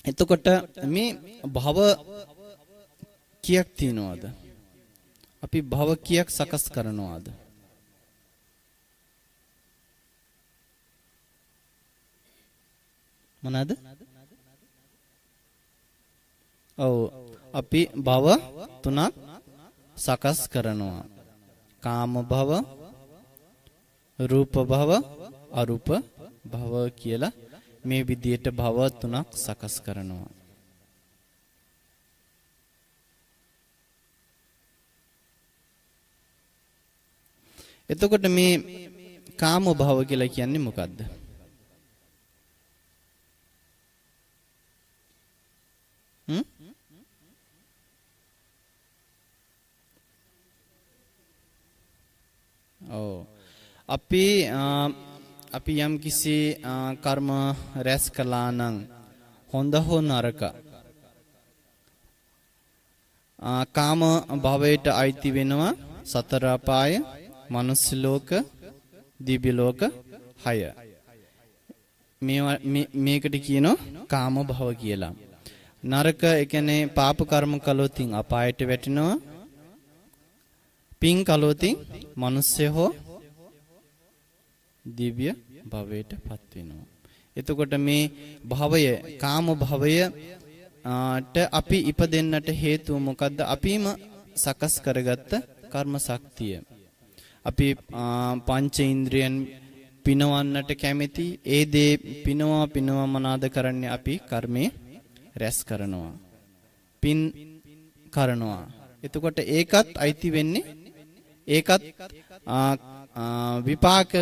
එතකොට මේ භව කීයක් තියනවද? අපි භව කීයක් සකස් කරනවද? මොනවාද? ඔව් අපි භව තුනක් සකස් කරනවා. කාම භව, රූප භව, අරූප භව කියලා මේ විදියට භව තුනක් සකස් කරනවා. එතකොට මේ කාම භව කියලා කියන්නේ මොකද්ද? හ්ම්? ඔව්. අපි අපි යම් කිසි කර්ම රැස් කළා නම් හොඳ හෝ නරක කාම භවයට අයිති වෙනවා සතර අපාය මනුස්ස ලෝක දිව්‍ය ලෝක 6 මේ මේකට කියනවා කාම භව කියලා නරක ඒ කියන්නේ පාප කර්ම කළොත් අපායට වැටෙනවා පින් කළොත් මනුස්ස හෝ දිව්‍ය භවයට පත් වෙනවා. එතකොට මේ භවය කාම භවය ට අපි ඉපදෙන්නට හේතුව මොකද්ද? අපිම සකස් කරගත්ත කර්ම ශක්තිය. අපි පංච ඉන්ද්‍රියන් පිනවන්නට කැමැති ඒ දේ පිනවා පිනවා මනාද කරන්නේ අපි කර්මේ රැස් කරනවා. පින් කරනවා. එතකොට ඒකත් අයිති වෙන්නේ ඒකත් විපාක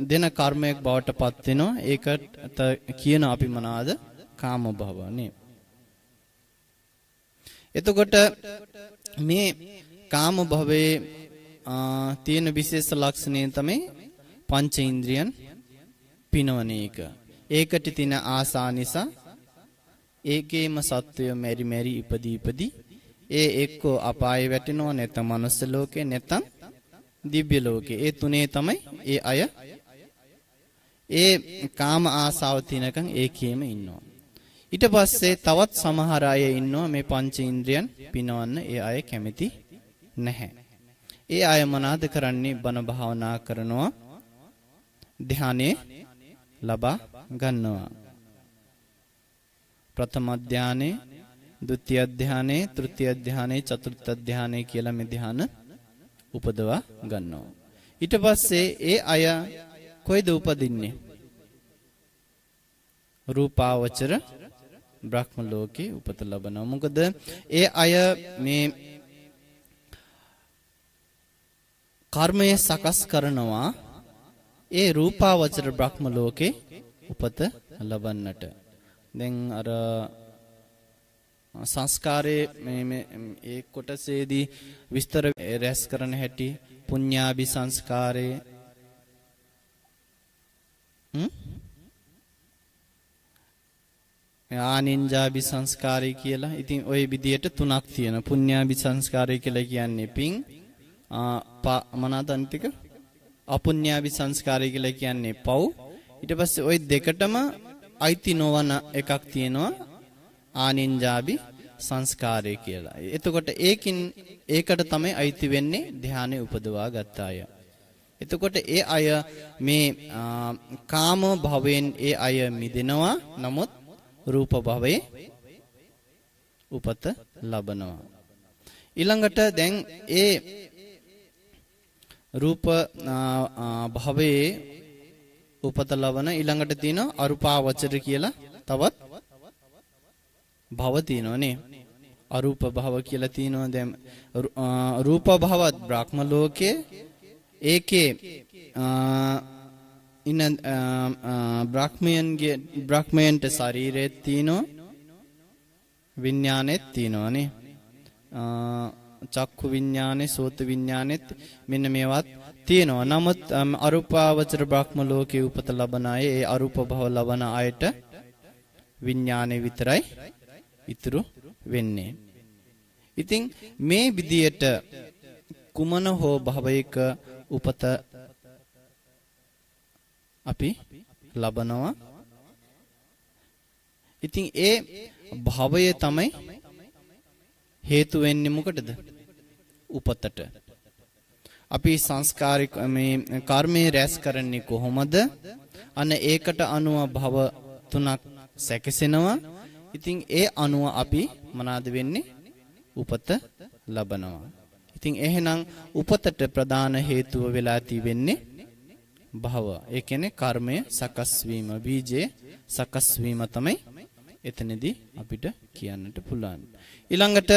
දෙන කර්මයක් බවට පත් වෙනවා. ඒකට කියන අපි මොනවාද? කාම භවනේ. එතකොට මේ කාම භවයේ තියෙන විශේෂ ලක්ෂණය තමයි පංච ඉන්ද්‍රියන් පිනවන එක. ඒකට තියෙන ආසා නිසා ඒකේම සත්වය මෙරි මෙරි ඉපදී ඉපදී ඒ එක්කෝ අපායේ වැටෙනවා නැත්නම් මනුස්ස ලෝකේ නැත්නම් දිව්‍ය ලෝකේ. ඒ තුනේ තමයි ඒ අය ඒ කාම ආසාව තිනකන් ඒකේම ඉන්නවා. ඊට පස්සේ තවත් සමහර අය ඉන්නවා මේ පංච ඉන්ද්‍රියන් පිනවන්න ඒ අය කැමති නැහැ. ඒ අය මොනවාද කරන්නේ බණ භාවනා කරනවා ධානයේ ලබා ගන්නවා. ප්‍රථම ධානයේ, ဒုတိ ය ධානයේ, තෘතිය ධානයේ, චතුර්ථ ධානයේ කියලා මේ ධාන උපදවා ගන්නවා. ඊට පස්සේ ඒ අය කොයිද උපදින්නේ? රූපාවචර බ්‍රහ්ම ලෝකේ උපත ලබනවා. මොකද ඒ අය මේ කර්මය සකස් කරනවා ඒ රූපාවචර බ්‍රහ්ම ලෝකේ උපත ලබන්නට. දැන් අර සංස්කාරයේ මේ ඒ කොටසේදී විස්තර රැස් කරන හැටි පුඤ්ඤාභි සංස්කාරයේ ආනින්ජාභි සංස්කාරය කියලා. ඉතින් ওই විදියට තුනක් තියෙනවා. පුඤ්ඤාභි සංස්කාරය කියලා කියන්නේ පිං මොනවාද අනිතික? අපුඤ්ඤාභි සංස්කාරය කියලා කියන්නේ පව්. ඊට පස්සේ ওই දෙකටම අයිති නොවන එකක් තියෙනවා ආනින්ජාභි සංස්කාරය කියලා. එතකොට ඒකින් ඒකට තමයි අයිති වෙන්නේ ධානය උපදවා ගත්ත අය. එතකොට ඒ අය මේ කාම භවයෙන් ඒ අය මිදෙනවා. නමුත් රූප භවයේ උපත ලබනවා. ඊළඟට දැන් ඒ රූප භවයේ උපත ලබන ඊළඟට තියෙන අරූපාවචර කියලා තවත් භව තියෙනවා නේ. අරූප භව කියලා තියෙනවා. දැන් රූප භවත් බ්‍රහ්ම ලෝකයේ ඒකේ ඉන්න බ්‍රහ්මයන්ගේ බ්‍රහ්මයන්ට ශරීරෙත් තියෙනවා. විඥානෙත් තියෙනවානේ. චක්කු විඥානේ සෝත විඥානෙත් මෙන්න මේවත් තියෙනවා නමුත් අරූපාවචර බ්‍රහ්ම ලෝකේ උපත ලබන අය ඒ අරූප භව ලබන අයට විඥානේ විතරයි ඉතුරු වෙන්නේ ඉතින් මේ විදියට කුමන හෝ භවයක උපත අපි ලබනවා. ඉතින් ඒ භවය තමයි හේතු වෙන්නේ මොකටද? උපතට. අපි සංස්කාරික මේ කර්මයේ රැස් කරන්නේ කොහොමද? අන්න ඒකට අනුව භව තුනක් සැකසෙනවා. ඉතින් ඒ අනුව අපි මොනවාද වෙන්නේ? උපත ලබනවා. ඉතින් එහෙනම් උපතට ප්‍රධාන හේතුව වෙලා තිබෙන්නේ භව. ඒ කියන්නේ කර්මය සකස් වීම, බීජය සකස් වීම තමයි එතනදී අපිට කියන්නට පුළුවන්. ඊළඟට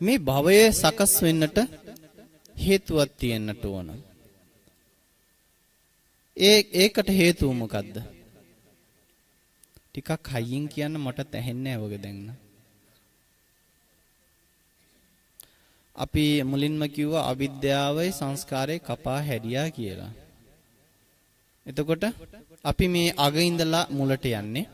මේ භවය සකස් වෙන්නට හේතුවක් තියෙන්නට ඕන. ඒ ඒකට හේතුව මොකද්ද? ටිකක් හයියෙන් කියන්න මට ඇහෙන්නේ නැහැ වගේ දැන්. අපි මුලින්ම කිව්වා අවිද්‍යාවයි සංස්කාරේ කපා හැරියා කියලා. එතකොට අපි මේ අග ඉඳලා මුලට යන්නේ.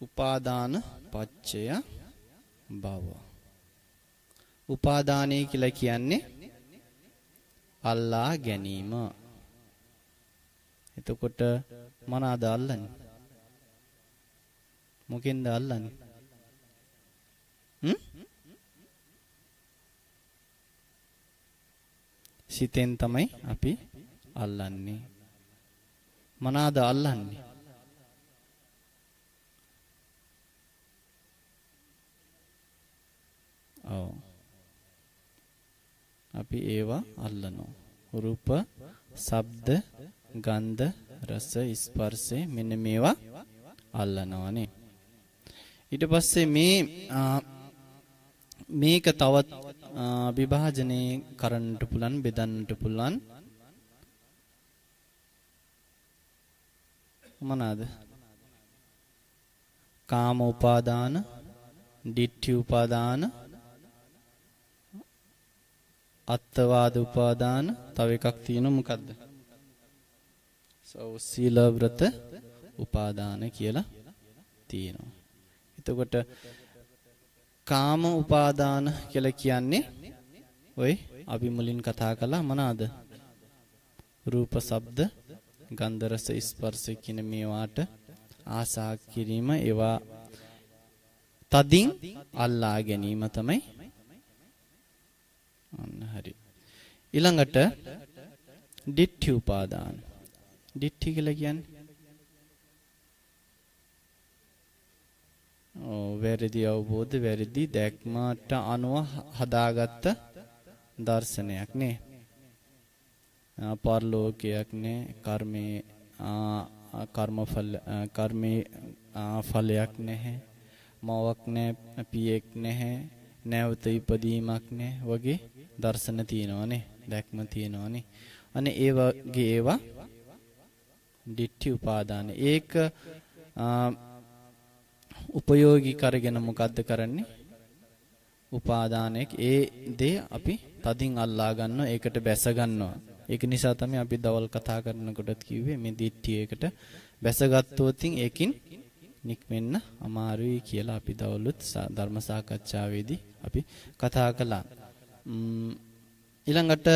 උපාදාන පච්චය භව. උපාදානය කියලා කියන්නේ අල්ලා ගැනීම. එතකොට මොනවාද අල්ලන්නේ? මොකෙන්ද අල්ලන්නේ? සිතෙන් තමයි අපි අල්ලන්නේ. මනාද අල්ලන්නේ? ඔව්. අපි ඒවා අල්ලනවා. රූප, ශබ්ද, ගන්ධ, රස, ස්පර්ශේ මෙන්න මේවා අල්ලනවානේ. ඊට පස්සේ මේ මේක තවත් විභාජනයේ කරන්නට පුළුවන් බෙදන්නට පුළුවන් මොනවාද කාම උපාදාන ditthi උපාදාන අත්වාද උපාදාන තව එකක් තියෙනවා. මොකද්ද? සෝ සීල ව්‍රත උපාදාන කියලා තියෙනවා. එතකොට කාම උපාදාන කියලා කියන්නේ ඔය අපි මුලින් කතා කළා මොනවාද? රූප, ශබ්ද, ගන්ධ, රස, ස්පර්ශ කියන මේවාට ආසා කිරීම ඒවා තදින් අල්ලා ගැනීම තමයි අන්න හරි. ඊළඟට ditthi උපාදාන. ditthi කියලා කියන්නේ වැරදි අවබෝධ වැරදි දැක්මට අනුව හදාගත්ත දර්ශනයක් නේ. පරලෝකයක් නේ කර්මේ කර්මඵල කර්මේ ඵලයක් නැහැ. මවක් නැහැ පියෙක් නැහැ. නැවත ඉපදීමක් නැහැ වගේ දර්ශන තියෙනවානේ. දැක්ම තියෙනවානේ. අනේ ඒ වගේ ඒවා ditthi උපාදාන. ඒක උපයෝගී කරගෙන මොකද්ද කරන්නේ? උපාදානයක් ඒ දේ අපි තදින් අල්ලා ගන්නවා ඒකට බැස ගන්නවා. ඒක නිසා තමයි අපි දවල් කතා කරනකොටත් කිව්වේ මේ දිට්ඨියකට බැසගත්තොත් ඒකින් නික්මෙන්න අමාරුයි කියලා අපි දවලුත් ධර්ම සාකච්ඡාවේදී අපි කතා කළා. ඊළඟට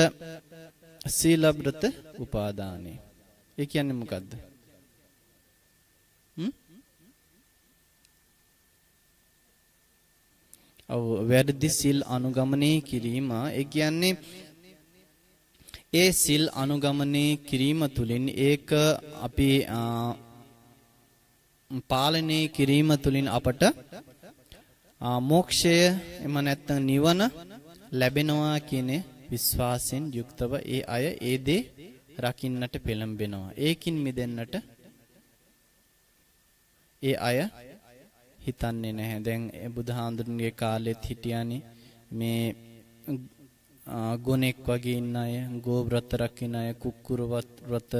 සීලබ්‍රත උපාදානෙ. ඒ කියන්නේ මොකද්ද? ඔව් වැරදි සිල් අනුගමනය කිරීම ඒ කියන්නේ ඒ සිල් අනුගමනය කිරීම තුළින් ඒක අපි පාලනය කිරීම තුළින් අපට මෝක්ෂය එම නැත්නම් නිවන ලැබෙනවා කියන විශ්වාසයෙන් යුක්තව ඒ අය ඒ දේ රකින්නට පෙළඹෙනවා. ඒකින් මිදෙන්නට ඒ අය හිතන්නේ නැහැ. දැන් බුදුහාඳුන්ගේ කාලෙත් හිටියානේ මේ ගොනෙක් වගේ ඉන්න අය, ගෝ ව්‍රත රකින්න අය, කුක්කුරු ව්‍රත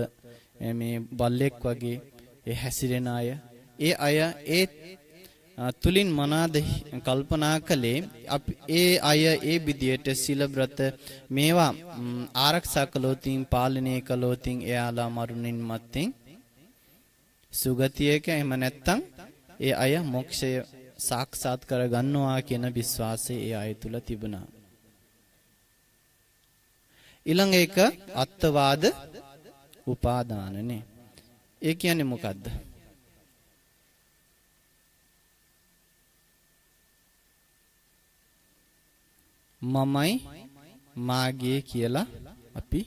මේ බල්ලෙක් වගේ ඒ හැසිරෙන අය. ඒ අය ඒ තුලින් මනාද කල්පනා කළේ ඒ අය ඒ විදියට සිල ව්‍රත මේවා ආරක්ෂා කළොතින් පාලනය කළොතින් එයාලා මරුණින් මත්තෙන් සුගතියක එහෙම නැත්තම් ඒ අය මොක්ෂය සාක්ෂාත් කර ගන්නවා කියන විශ්වාසය ඒ අය තුල තිබුණා. ඊළඟ එක අත්වාද උපාදානනේ. ඒ කියන්නේ මොකද්ද? මමයි මාගේ කියලා අපි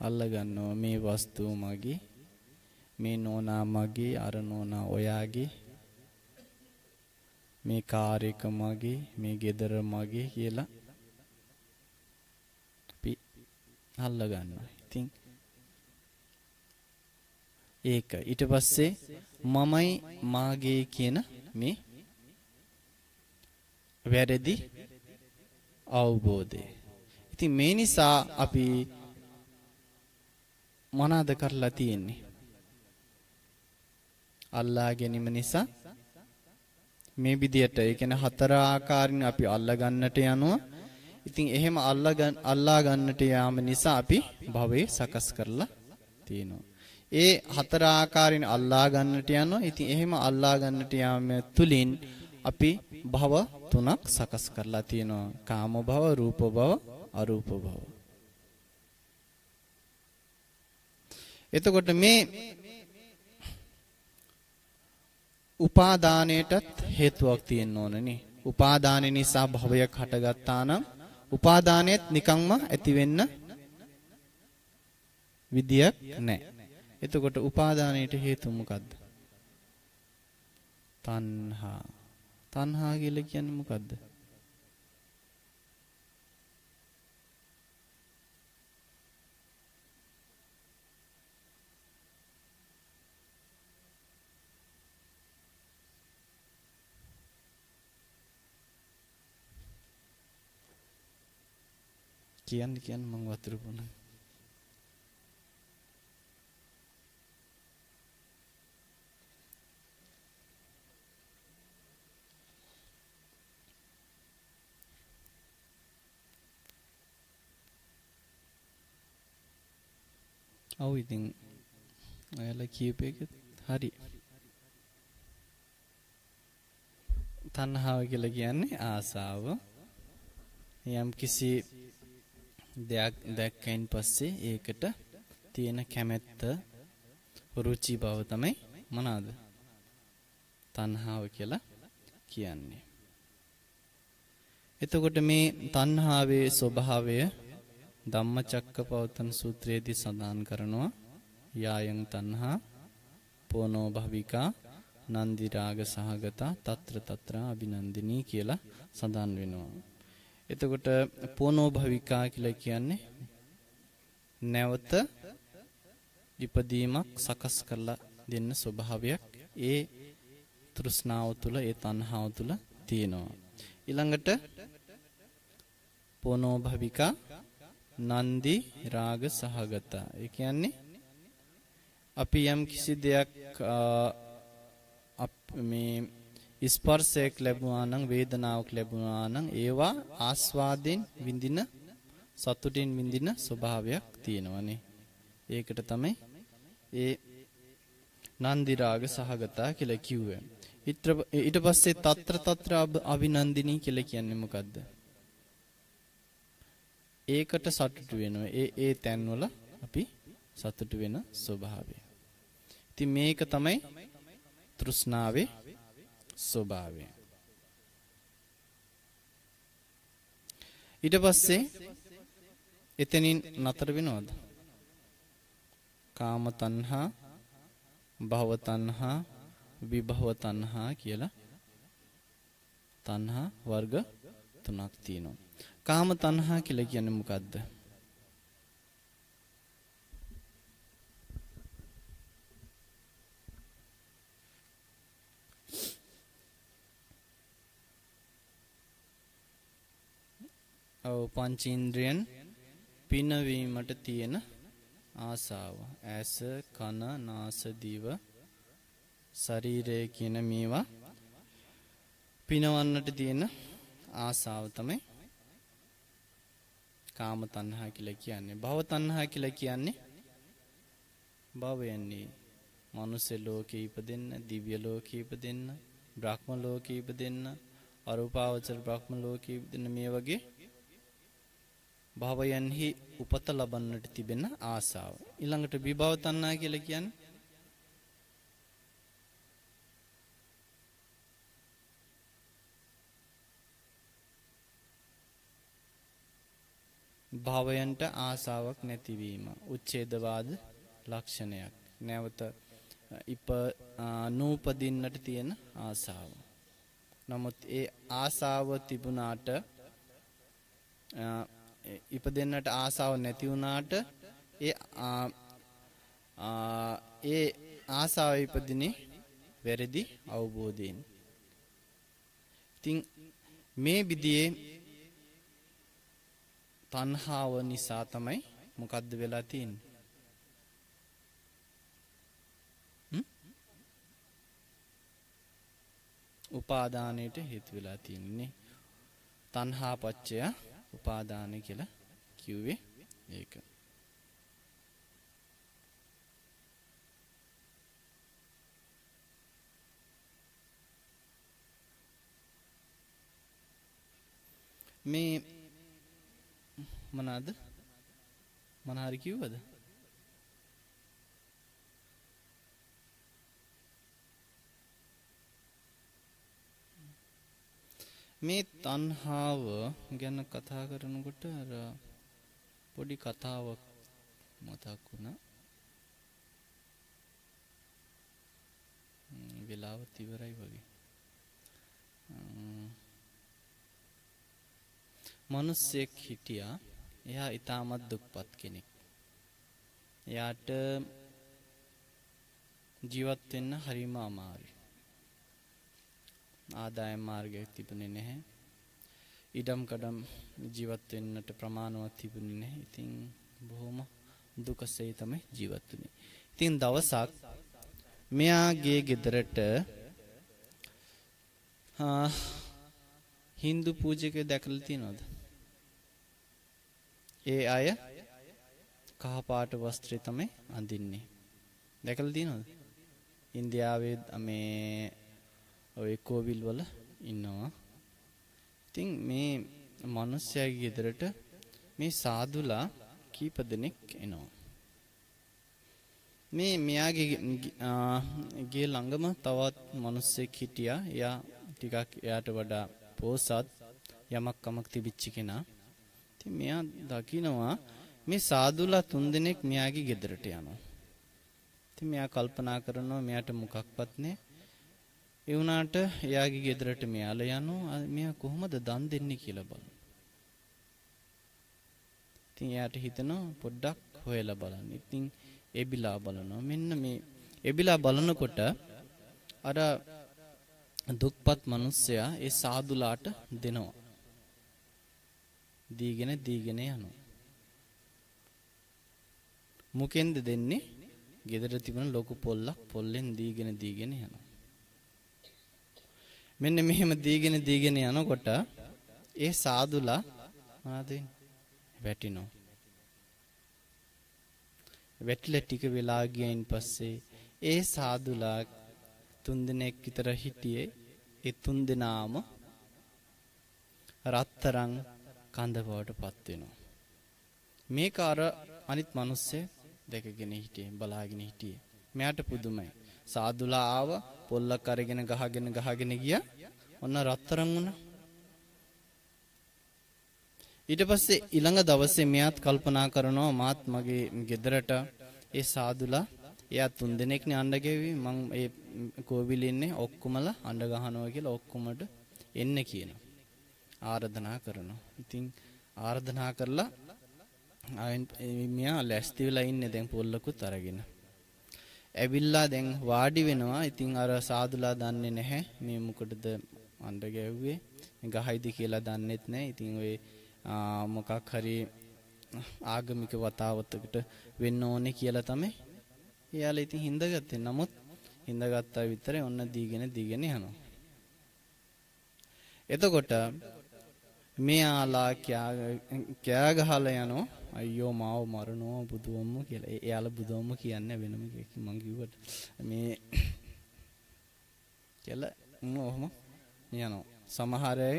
අල්ලගන්නවා මේ වස්තුව මගේ මේ නෝනා මගේ අර නෝනා ඔයාගේ මේ කාර් එක මගේ මේ ගෙදර මගේ කියලා අපි අල්ල ගන්නවා. ඉතින් ඒක ඊට පස්සේ මමයි මාගේ කියන මේ වැරදි අවබෝධය. ඉතින් මේ නිසා අපි මොනවාද කරලා තියෙන්නේ? අල්ලා ගැනීම නිසා මේ විදියට ඒ කියන්නේ හතර ආකාරින් අපි අල්ලා ගන්නට යනවා. ඉතින් එහෙම අල්ලා ගන්නට යාම නිසා අපි භවයේ සකස් කරලා තියෙනවා. ඒ හතර ආකාරින් අල්ලා ගන්නට යනවා. ඉතින් එහෙම අල්ලා ගන්නට යාම තුලින් අපි භව තුනක් සකස් කරලා තියෙනවා. කාම භව, රූප භව, අරූප භව. එතකොට මේ උපාදානයටත් හේතුවක් තියෙන්න ඕනනේ. උපාදානය නිසා භවයක් හටගත්තා නම් උපාදානයත් නිකම්ම ඇති වෙන්න විදියක් නැහැ. එතකොට උපාදානයට හේතුව මොකද්ද? තණ්හා. තණ්හා කියලා කියන්නේ මොකද්ද? කියන්න කියන්න මං වතුර බොනවා. ඔව් ඉතින් ඔයාලා කියප එක හරි. තණ්හාව කියලා කියන්නේ ආසාව. යම් කිසි දෙයක් දැක්කයින් පස්සේ ඒකට තියෙන කැමැත්ත රුචි බව තමයි මොනවාද? තණ්හාව කියලා කියන්නේ. එතකොට මේ තණ්හාවේ ස්වභාවය ධම්මචක්කපවත්තන සූත්‍රයේදී සඳහන් කරනවා යායන් තණ්හා පෝනෝ භවිකා නන්දි රාග සහගතා తත්‍ර తත්‍රා අභිනන්දිනී කියලා සඳහන් වෙනවා. එතකොට පෝනෝ භවිකා කියලා කියන්නේ නැවත ඉපදීමක් සකස් කරලා දෙන්න ස්වභාවයක් ඒ තෘෂ්ණාව තුළ ඒ තණ්හාව තුළ තියෙනවා. ඊළඟට පෝනෝ භවිකා නන්දි රාග සහගතා. ඒ කියන්නේ අපි යම් කිසි දෙයක් මේ ස්පර්ශයක් ලැබුණා නම් වේදනාවක් ලැබුණා නම් ඒවා ආස්වාදයෙන් විඳින සතුටින් විඳින ස්වභාවයක් තියෙනවනේ. ඒකට තමයි ඒ නන්දි රාග සහගතා කියලා කිව්වේ. ඊට පස්සේ తත්‍ර తත්‍ර අභිනන්දිනී කියලා කියන්නේ මොකද්ද? ඒකට සතුටු වෙනවා. ඒ ඒ තැන්වල අපි සතුටු වෙන ස්වභාවය. ඉතින් මේක තමයි තෘෂ්ණාවේ ස්වභාවය. ඊට පස්සේ එතනින් නතර වෙනවද? කාම තණ්හා, භව තණ්හා, විභව තණ්හා කියලා තණ්හා වර්ග තුනක් තියෙනවා. කාම තණ්හා කියලා කියන්නේ මොකද්ද? ඔව් පංචේන්ද්‍රයන් පිනවීමට තියෙන ආසාව. ඇස, කන, නාස, දිව, ශරීරය කියන මේවා පිනවන්නට තියෙන ආසාව තමයි කාම තණ්හා කියලා කියන්නේ. භව තණ්හා කියලා කියන්නේ භවයන්නේ මනුස්ස ලෝකේ ඉපදෙන්න, දිව්‍ය ලෝකේ ඉපදෙන්න, බ්‍රහ්ම ලෝකේ ඉපදෙන්න, අරූපාවචර බ්‍රහ්ම ලෝකේ ඉපදෙන්න මේ වගේ භවයන්හි උපත ලබන්නට තිබෙන ආසාව. ඊළඟට විභව තණ්හා කියලා කියන්නේ භවයන්ට ආසාවක් නැතිවීම උච්ඡේදවාද ලක්ෂණයක්. නැවත ඉප නූපදින්නට තියෙන ආසාව. නමුත් ඒ ආසාව තිබුණාට ඉපදෙන්නට ආසාව නැති වුණාට ඒ ඒ ආසාව ඉපදිනේ වැරදි අවබෝධයෙන්. ඉතින් මේ විදිහේ තණ්හාව නිසා තමයි මොකද්ද වෙලා තියෙන්නේ? උපාදානයට හේතු වෙලා තියෙන්නේ. තණ්හා පච්චය උපාදාන කියලා කිව්වේ ඒක. මේ මොනවාද? මොන හරි කිව්වද? මේ තණ්හාව ගැන කතා කරනකොට අර පොඩි කතාවක් මතක් වුණා. වෙලාවත් ඉවරයි වගේ. මිනිස්සෙක් හිටියා. එයා ඊටමත් දුක්පත් කෙනෙක්. එයාට ජීවත් වෙන්න හරිම අමාරුයි. ආදායම් මාර්ගයක් තිබුණේ නැහැ. ඉඩම් කඩම් ජීවත් වෙන්නට ප්‍රමාණවත් තිබුණේ නැහැ. ඉතින් බොහොම දුකසේ තමයි ජීවත් වුනේ. ඉතින් දවසක් මෙයාගේ ගෙදරට හින්දු පූජකයෝ දැකලා තියෙනවද? ඒ අය කහපාට වස්ත්‍රය තමයි අඳින්නේ. දැකලා තියෙනවද? ඉන්දියාවේ මේ ඔය කෝවිල් වල ඉන්නවා. ඉතින් මේ මිනිස්යාගේ ගෙදරට මේ සාදුලා කීප දෙනෙක් එනවා. මේ මෙයාගේ ගේ ළඟම තවත් මිනිස්සෙක් හිටියා. එයා ටිකක් එයාට වඩා පෝසත් යමක් කමක් තිබිච්ච කෙනා. ඉතින් මෙයා දකිනවා මේ සාදුලා තුන්දෙනෙක් මෙයාගේ ගෙදරට යනවා. ඉතින් මෙයා කල්පනා කරනවා මෙයාට මොකක්වත් නැහැ. ඒ වුණාට එයාගේ ගෙදරට මෙයාලා යනවා. මෙයා කොහොමද දන් දෙන්නේ කියලා බලන්න. ඉතින් එයාට හිතෙනවා පොඩ්ඩක් හොයලා බලන්න. ඉතින් එබිලා බලනවා. මෙන්න මේ එබිලා බලනකොට අර දුක්පත් මිනිස්සයා ඒ සාදුලාට දෙනවා. දීගෙන දීගෙන යනවා. මුකෙන්ද දෙන්නේ? ගෙදර තිබුණ ලොකු පොල්ලක් පොල්ලෙන් දීගෙන දීගෙන යනවා. මෙන්න මෙහෙම දීගෙන දීගෙන යනකොට ඒ සාදුලා මොනවද වැටිනවා. වැටිලා ටික වෙලා ගියයින් පස්සේ ඒ සාදුලා තුන්දෙනෙක් විතර හිටියේ ඒ තුන්දෙනාම රත්තරන් කඳ බවට පත් වෙනවා. මේක අර අනිත් මිනිස්සේ දැකගෙන හිටියේ බලාගෙන හිටියේ. මෙයාට පුදුමයි. සාදුලා ආව පොල්ලක් අරගෙන ගහගෙන ගහගෙන ගියා. ඔන්න රත්තරන් වුණා. ඊට පස්සේ ඊළඟ දවසේ මෙයාත් කල්පනා කරනවා මාත් මගේ ගෙදරට ඒ සාදුලා එයා තුන් දෙනෙක්නේ අඬ ගෙවි මං ඒ කෝවිල ඉන්නේ ඔක්කොමලා අඬ ගහනවා කියලා ඔක්කොමට එන්න කියනවා. ආරාධනා කරනවා. ඉතින් ආරාධනා කරලා ආයෙත් මෙයා ලැස්ති වෙලා ඉන්නේ දැන් පොල්ලකුත් අරගෙන. ඇවිල්ලා දැන් වාඩි වෙනවා. ඉතින් අර සාදුලා දන්නේ නැහැ මේ මොකටද අඬ ගැව්වේ. ගහයිද කියලා දන්නෙත් නැහැ. ඉතින් ඔය මොකක් හරි ආගමික වතාවතකට වෙන්න ඕනේ කියලා තමයි එයාලා ඉතින් හින්දාගත්තේ. නමුත් හින්දාගත්තා විතරේ ඔන්න දීගෙන දීගෙන යනවා. එතකොට මෙයාලා කෑ ගහලා යනවා අයියෝ මාව මරනවා බුදුවම්ම කියලා. එයාලා බුදුවම්ම කියන්නේ වෙනම මං කිව්වට මේ කියලා ඔහොම යනවා. සමහර අය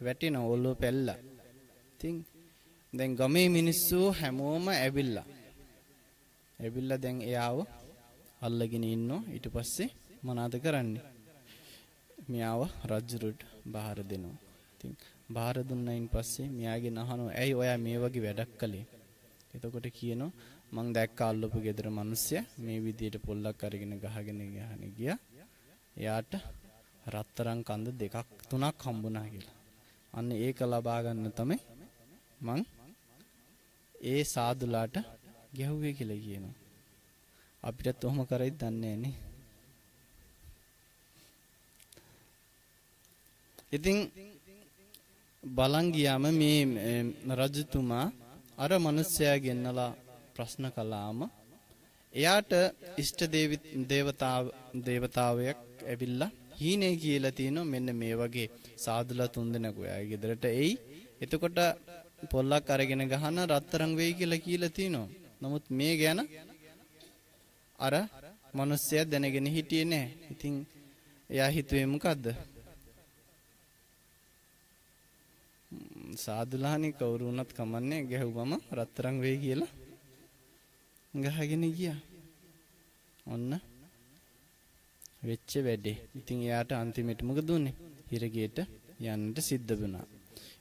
වැටෙන ඔළුව පැල්ලා. ඉතින් දැන් ගමේ මිනිස්සු හැමෝම ඇවිල්ලා. ඇවිල්ලා දැන් එයාව අල්ලගෙන ඉන්නෝ. ඊට පස්සේ මොනවද කරන්නේ? මෙයාව රජුරට බාර දෙනවා. ඉතින් බාර දුන්නයින් පස්සේ මෙයාගෙන් අහනවා ඇයි ඔයා මේ වගේ වැඩක් කළේ? එතකොට කියනවා මං දැක්ක අල්ලපු ගෙදර මිනිස්සයා මේ විදියට පොල්ලක් අරගෙන ගහගෙන ගහන ගියා. එයාට රත්තරන් කන්ද දෙකක් තුනක් හම්බුණා කියලා. අන්න ඒක ලබා ගන්න තමයි මං ඒ සාදුලාට ගැහුවේ කියලා කියනවා. අපිටත් ඔහොම කරයිද දන්නේ නැහැ ඉතින් බලන් ගියාම මේ රජතුමා අර මිනිස්සයා ගෙන්නලා ප්‍රශ්න කළාම එයාට ඉෂ්ට දේවතාව දේවතාවයක් ඇවිල්ලා හීනේ කියලා තියෙනවා මෙන්න මේ වගේ සාදුලා තුන්දෙනෙකු එයාගේ ගෙදරට එයි. එතකොට පොල්ලක් අරගෙන ගහන රත්තරන් වෙයි කියලා කියලා තියෙනවා. නමුත් මේ ගැන අර මිනිස්සයා දැනගෙන හිටියේ නැහැ. ඉතින් එයා හිතුවේ මොකද්ද? සාදුලාහනේ කවුරු වුණත් කමන්නේ ගැහුවම රත්තරන් වෙයි කියලා ගහගෙන ගියා. ඔන්න වෙච්ච වැඩේ. ඉතින් එයාට අන්තිමට මොකද උනේ? හිරගෙට යන්නට සිද්ධ වුණා.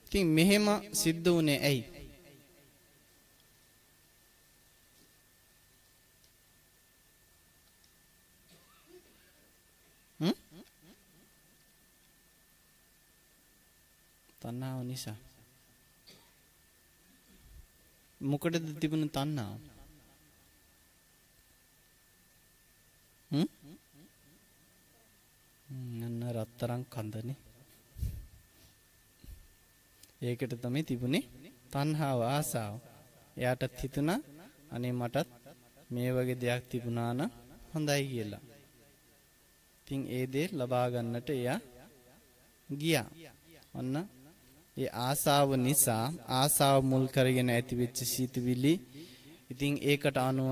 ඉතින් මෙහෙම සිද්ධ වුණේ ඇයි? තණ්හාව නිසා මොකටද තිබුණ තණ්හාව? හ්ම්? අන්න රත්තරන් කඳනේ. ඒකට තමයි තිබුණේ තණ්හාව ආසාව. එයාටත් හිතුණා අනේ මටත් මේ වගේ දෙයක් තිබුණා නම් හොඳයි කියලා. ඉතින් ඒ දේ ලබා ගන්නට එයා ගියා. ඔන්න ඒ ආසාව නිසා ආසාව මුල් කරගෙන ඇතිවෙච්ච සිතුවිලි ඉතින් ඒකට අනුව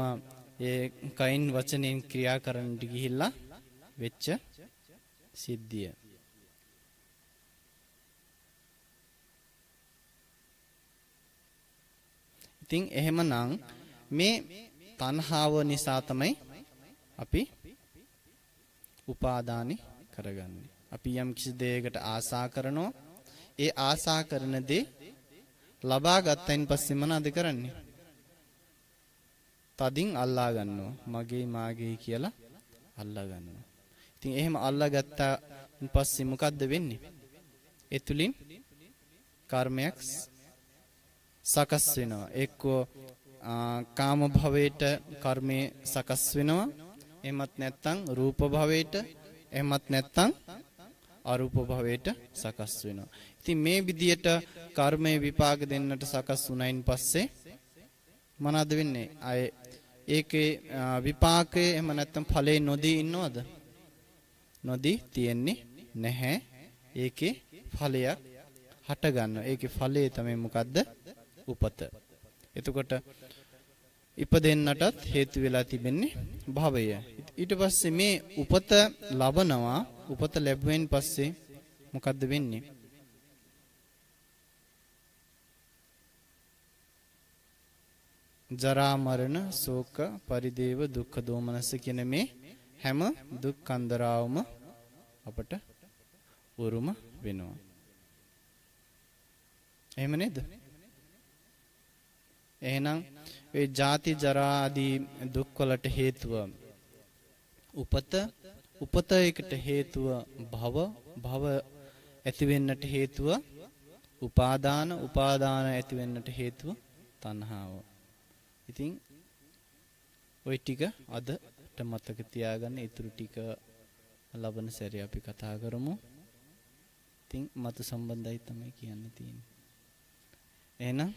ඒ කයින් වචනෙන් ක්‍රියා කරන්නට ගිහිල්ලා වෙච්ච සිද්ධිය. ඉතින් එහෙමනම් මේ තණ්හාව නිසා තමයි අපි උපාදානි කරගන්නේ. අපි යම් කිසි දෙයකට ආසා කරනවා ඒ ආසා කරන දේ ලබා ගත්තයින් පස්සේ මොනවද කරන්නේ? තදින් අල්ලා ගන්නවා. මගේ මාගේ කියලා අල්ලා ගන්නවා. ඉතින් එහෙම අල්ලා ගත්තාන් පස්සේ මොකද්ද වෙන්නේ? ඒ තුලින් කර්මයක් සකස් වෙනවා. එක්කෝ කාම භවයට කර්මයේ සකස් වෙනවා. එහෙමත් නැත්නම් රූප භවයට එහෙමත් නැත්නම් අරූප භවයට සකස් වෙනවා. ඉතින් මේ විදියට කර්මයේ විපාක දෙන්නට සකස් වුණයින් පස්සේ මොනවද වෙන්නේ? අය ඒකේ විපාකයේ එහෙම නැත්නම් ඵලේ නොදී ඉන්නවද? නොදී තියෙන්නේ නැහැ. ඒකේ ඵලයක් හට ගන්නවා. ඒකේ ඵලය තමයි මොකද්ද? උපත. එතකොට ඉපදෙන්නටත් හේතු වෙලා තිබෙන්නේ භවය. ඊට පස්සේ මේ උපත ලබනවා උපත ලැබුවෙන් පස්සේ මොකද්ද වෙන්නේ? ජරා මරණ ශෝක පරිදේව දුක්ඛ දෝමනස කියන මේ හැම දුක් කන්දරාවම අපට උරුම වෙනවා. එහෙම නේද? එහෙනම් ඒ ජාති ජරා ආදී දුක් වලට හේතුව උපත උපත එකට හේතුව භව භව ඇති වෙන්නට හේතුව උපාදාන උපාදාන ඇති වෙන්නට හේතුව තණ්හාව. ඉතින් ওই ටික අදට මතක තියාගන්න ඉතුරු ටික ලබන සැරේ අපි කතා කරමු. ඉතින් මතු සම්බන්ධයි තමයි කියන්න තියෙන්නේ. එහෙනම්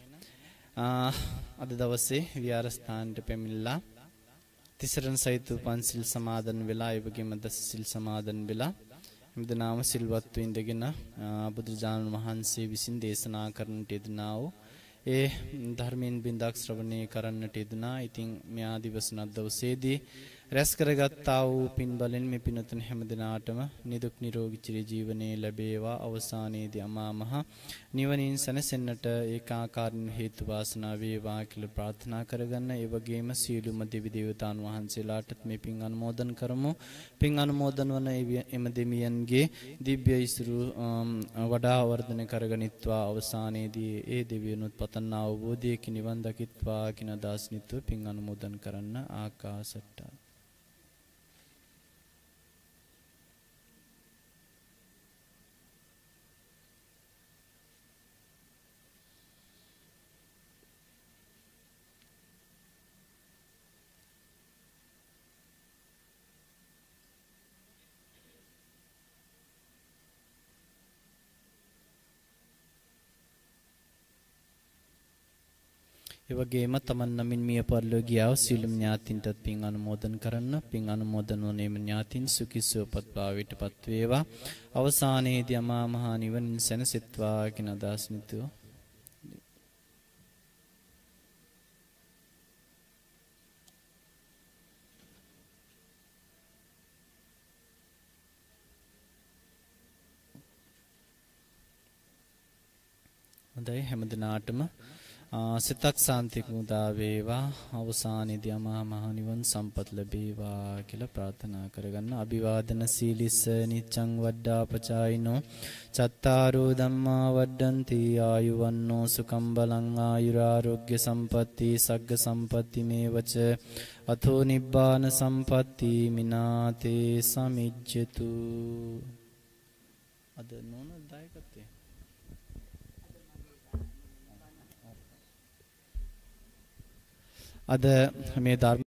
අද දවසේ විහාරස්ථානට පැමිණලා තිසරණ සහිත පන්සිල් සමාදන් වෙලා ඒ වගේම දස සිල් සමාදන් වෙලා එම්දනාම සිල්වත්ව ඉඳගෙන බුදුරජාණන් වහන්සේ විසින් දේශනා කරන්නට යෙදුනා වූ ඒ ධර්මයෙන් බින්දක් ශ්‍රවණය කරන්නට යෙදුනා. ඉතින් මෙයා දිවසනක් දවසේදී රැස් කරගත්තා වූ පින් බලෙන් මේ පිනතුන් හැම දිනාටම නිදුක් නිරෝගී චිර ජීවනයේ ලැබේවා. අවසානයේදී අමා මහ නිවනින් සැනසෙන්නට ඒකාකාරීන් හේතු වාසනා වේවා කියලා ප්‍රාර්ථනා කරගන්න. ඒ වගේම සියලුම දෙවි දේවතාන් වහන්සේලාටත් මේ පින් අනුමෝදන් කරමු. පින් අනුමෝදන් වන එම දෙමියන්ගේ දිව්‍ය ඉසුරු වඩා වර්ධනය කරගනිත්වා. අවසානයේදී ඒ දෙවියනුත් පතන්නා අවබෝධයකින් නිවන් දකිත්වා කින දාස්නිත්ව පින් අනුමෝදන් කරන්න ආකාසට්ටා ඒ වගේම තමන් නමින් මිය පරලෝ ගියා සියලුම ඥාතින්ටත් පින් අනුමෝදන් කරන්න. පින් අනුමෝදන් වනේම ඥාතින් සුඛිසුවපත් භාවයටපත් වේවා. අවසානයේදී අමා මහ නිවනින් සැනසෙත්වා කියන අදහස් නිතුව. හොඳයි හැමදිනාටම සිතක් සාන්තික මුදා වේවා. අවසානයේදී අමා මහ නිවන් සම්පත් ලැබේවා කියලා ප්‍රාර්ථනා කරගන්න. අභිවාදන සීලිස නිච්ඡං වඩ්ඩා පචායිනෝ චත්තාරෝ ධම්මා වඩ්ඩಂತಿ ආයුවන්නෝ. සුකම් බලං ආයුරාෝග්‍ය සම්පatti සග්ග සම්පatti මේවච. අතෝ නිබ්බාන සම්පatti මිනාතේ සමිජ්ජතු. අද නෝන දායකත්වයේ අද මේ ධර්ම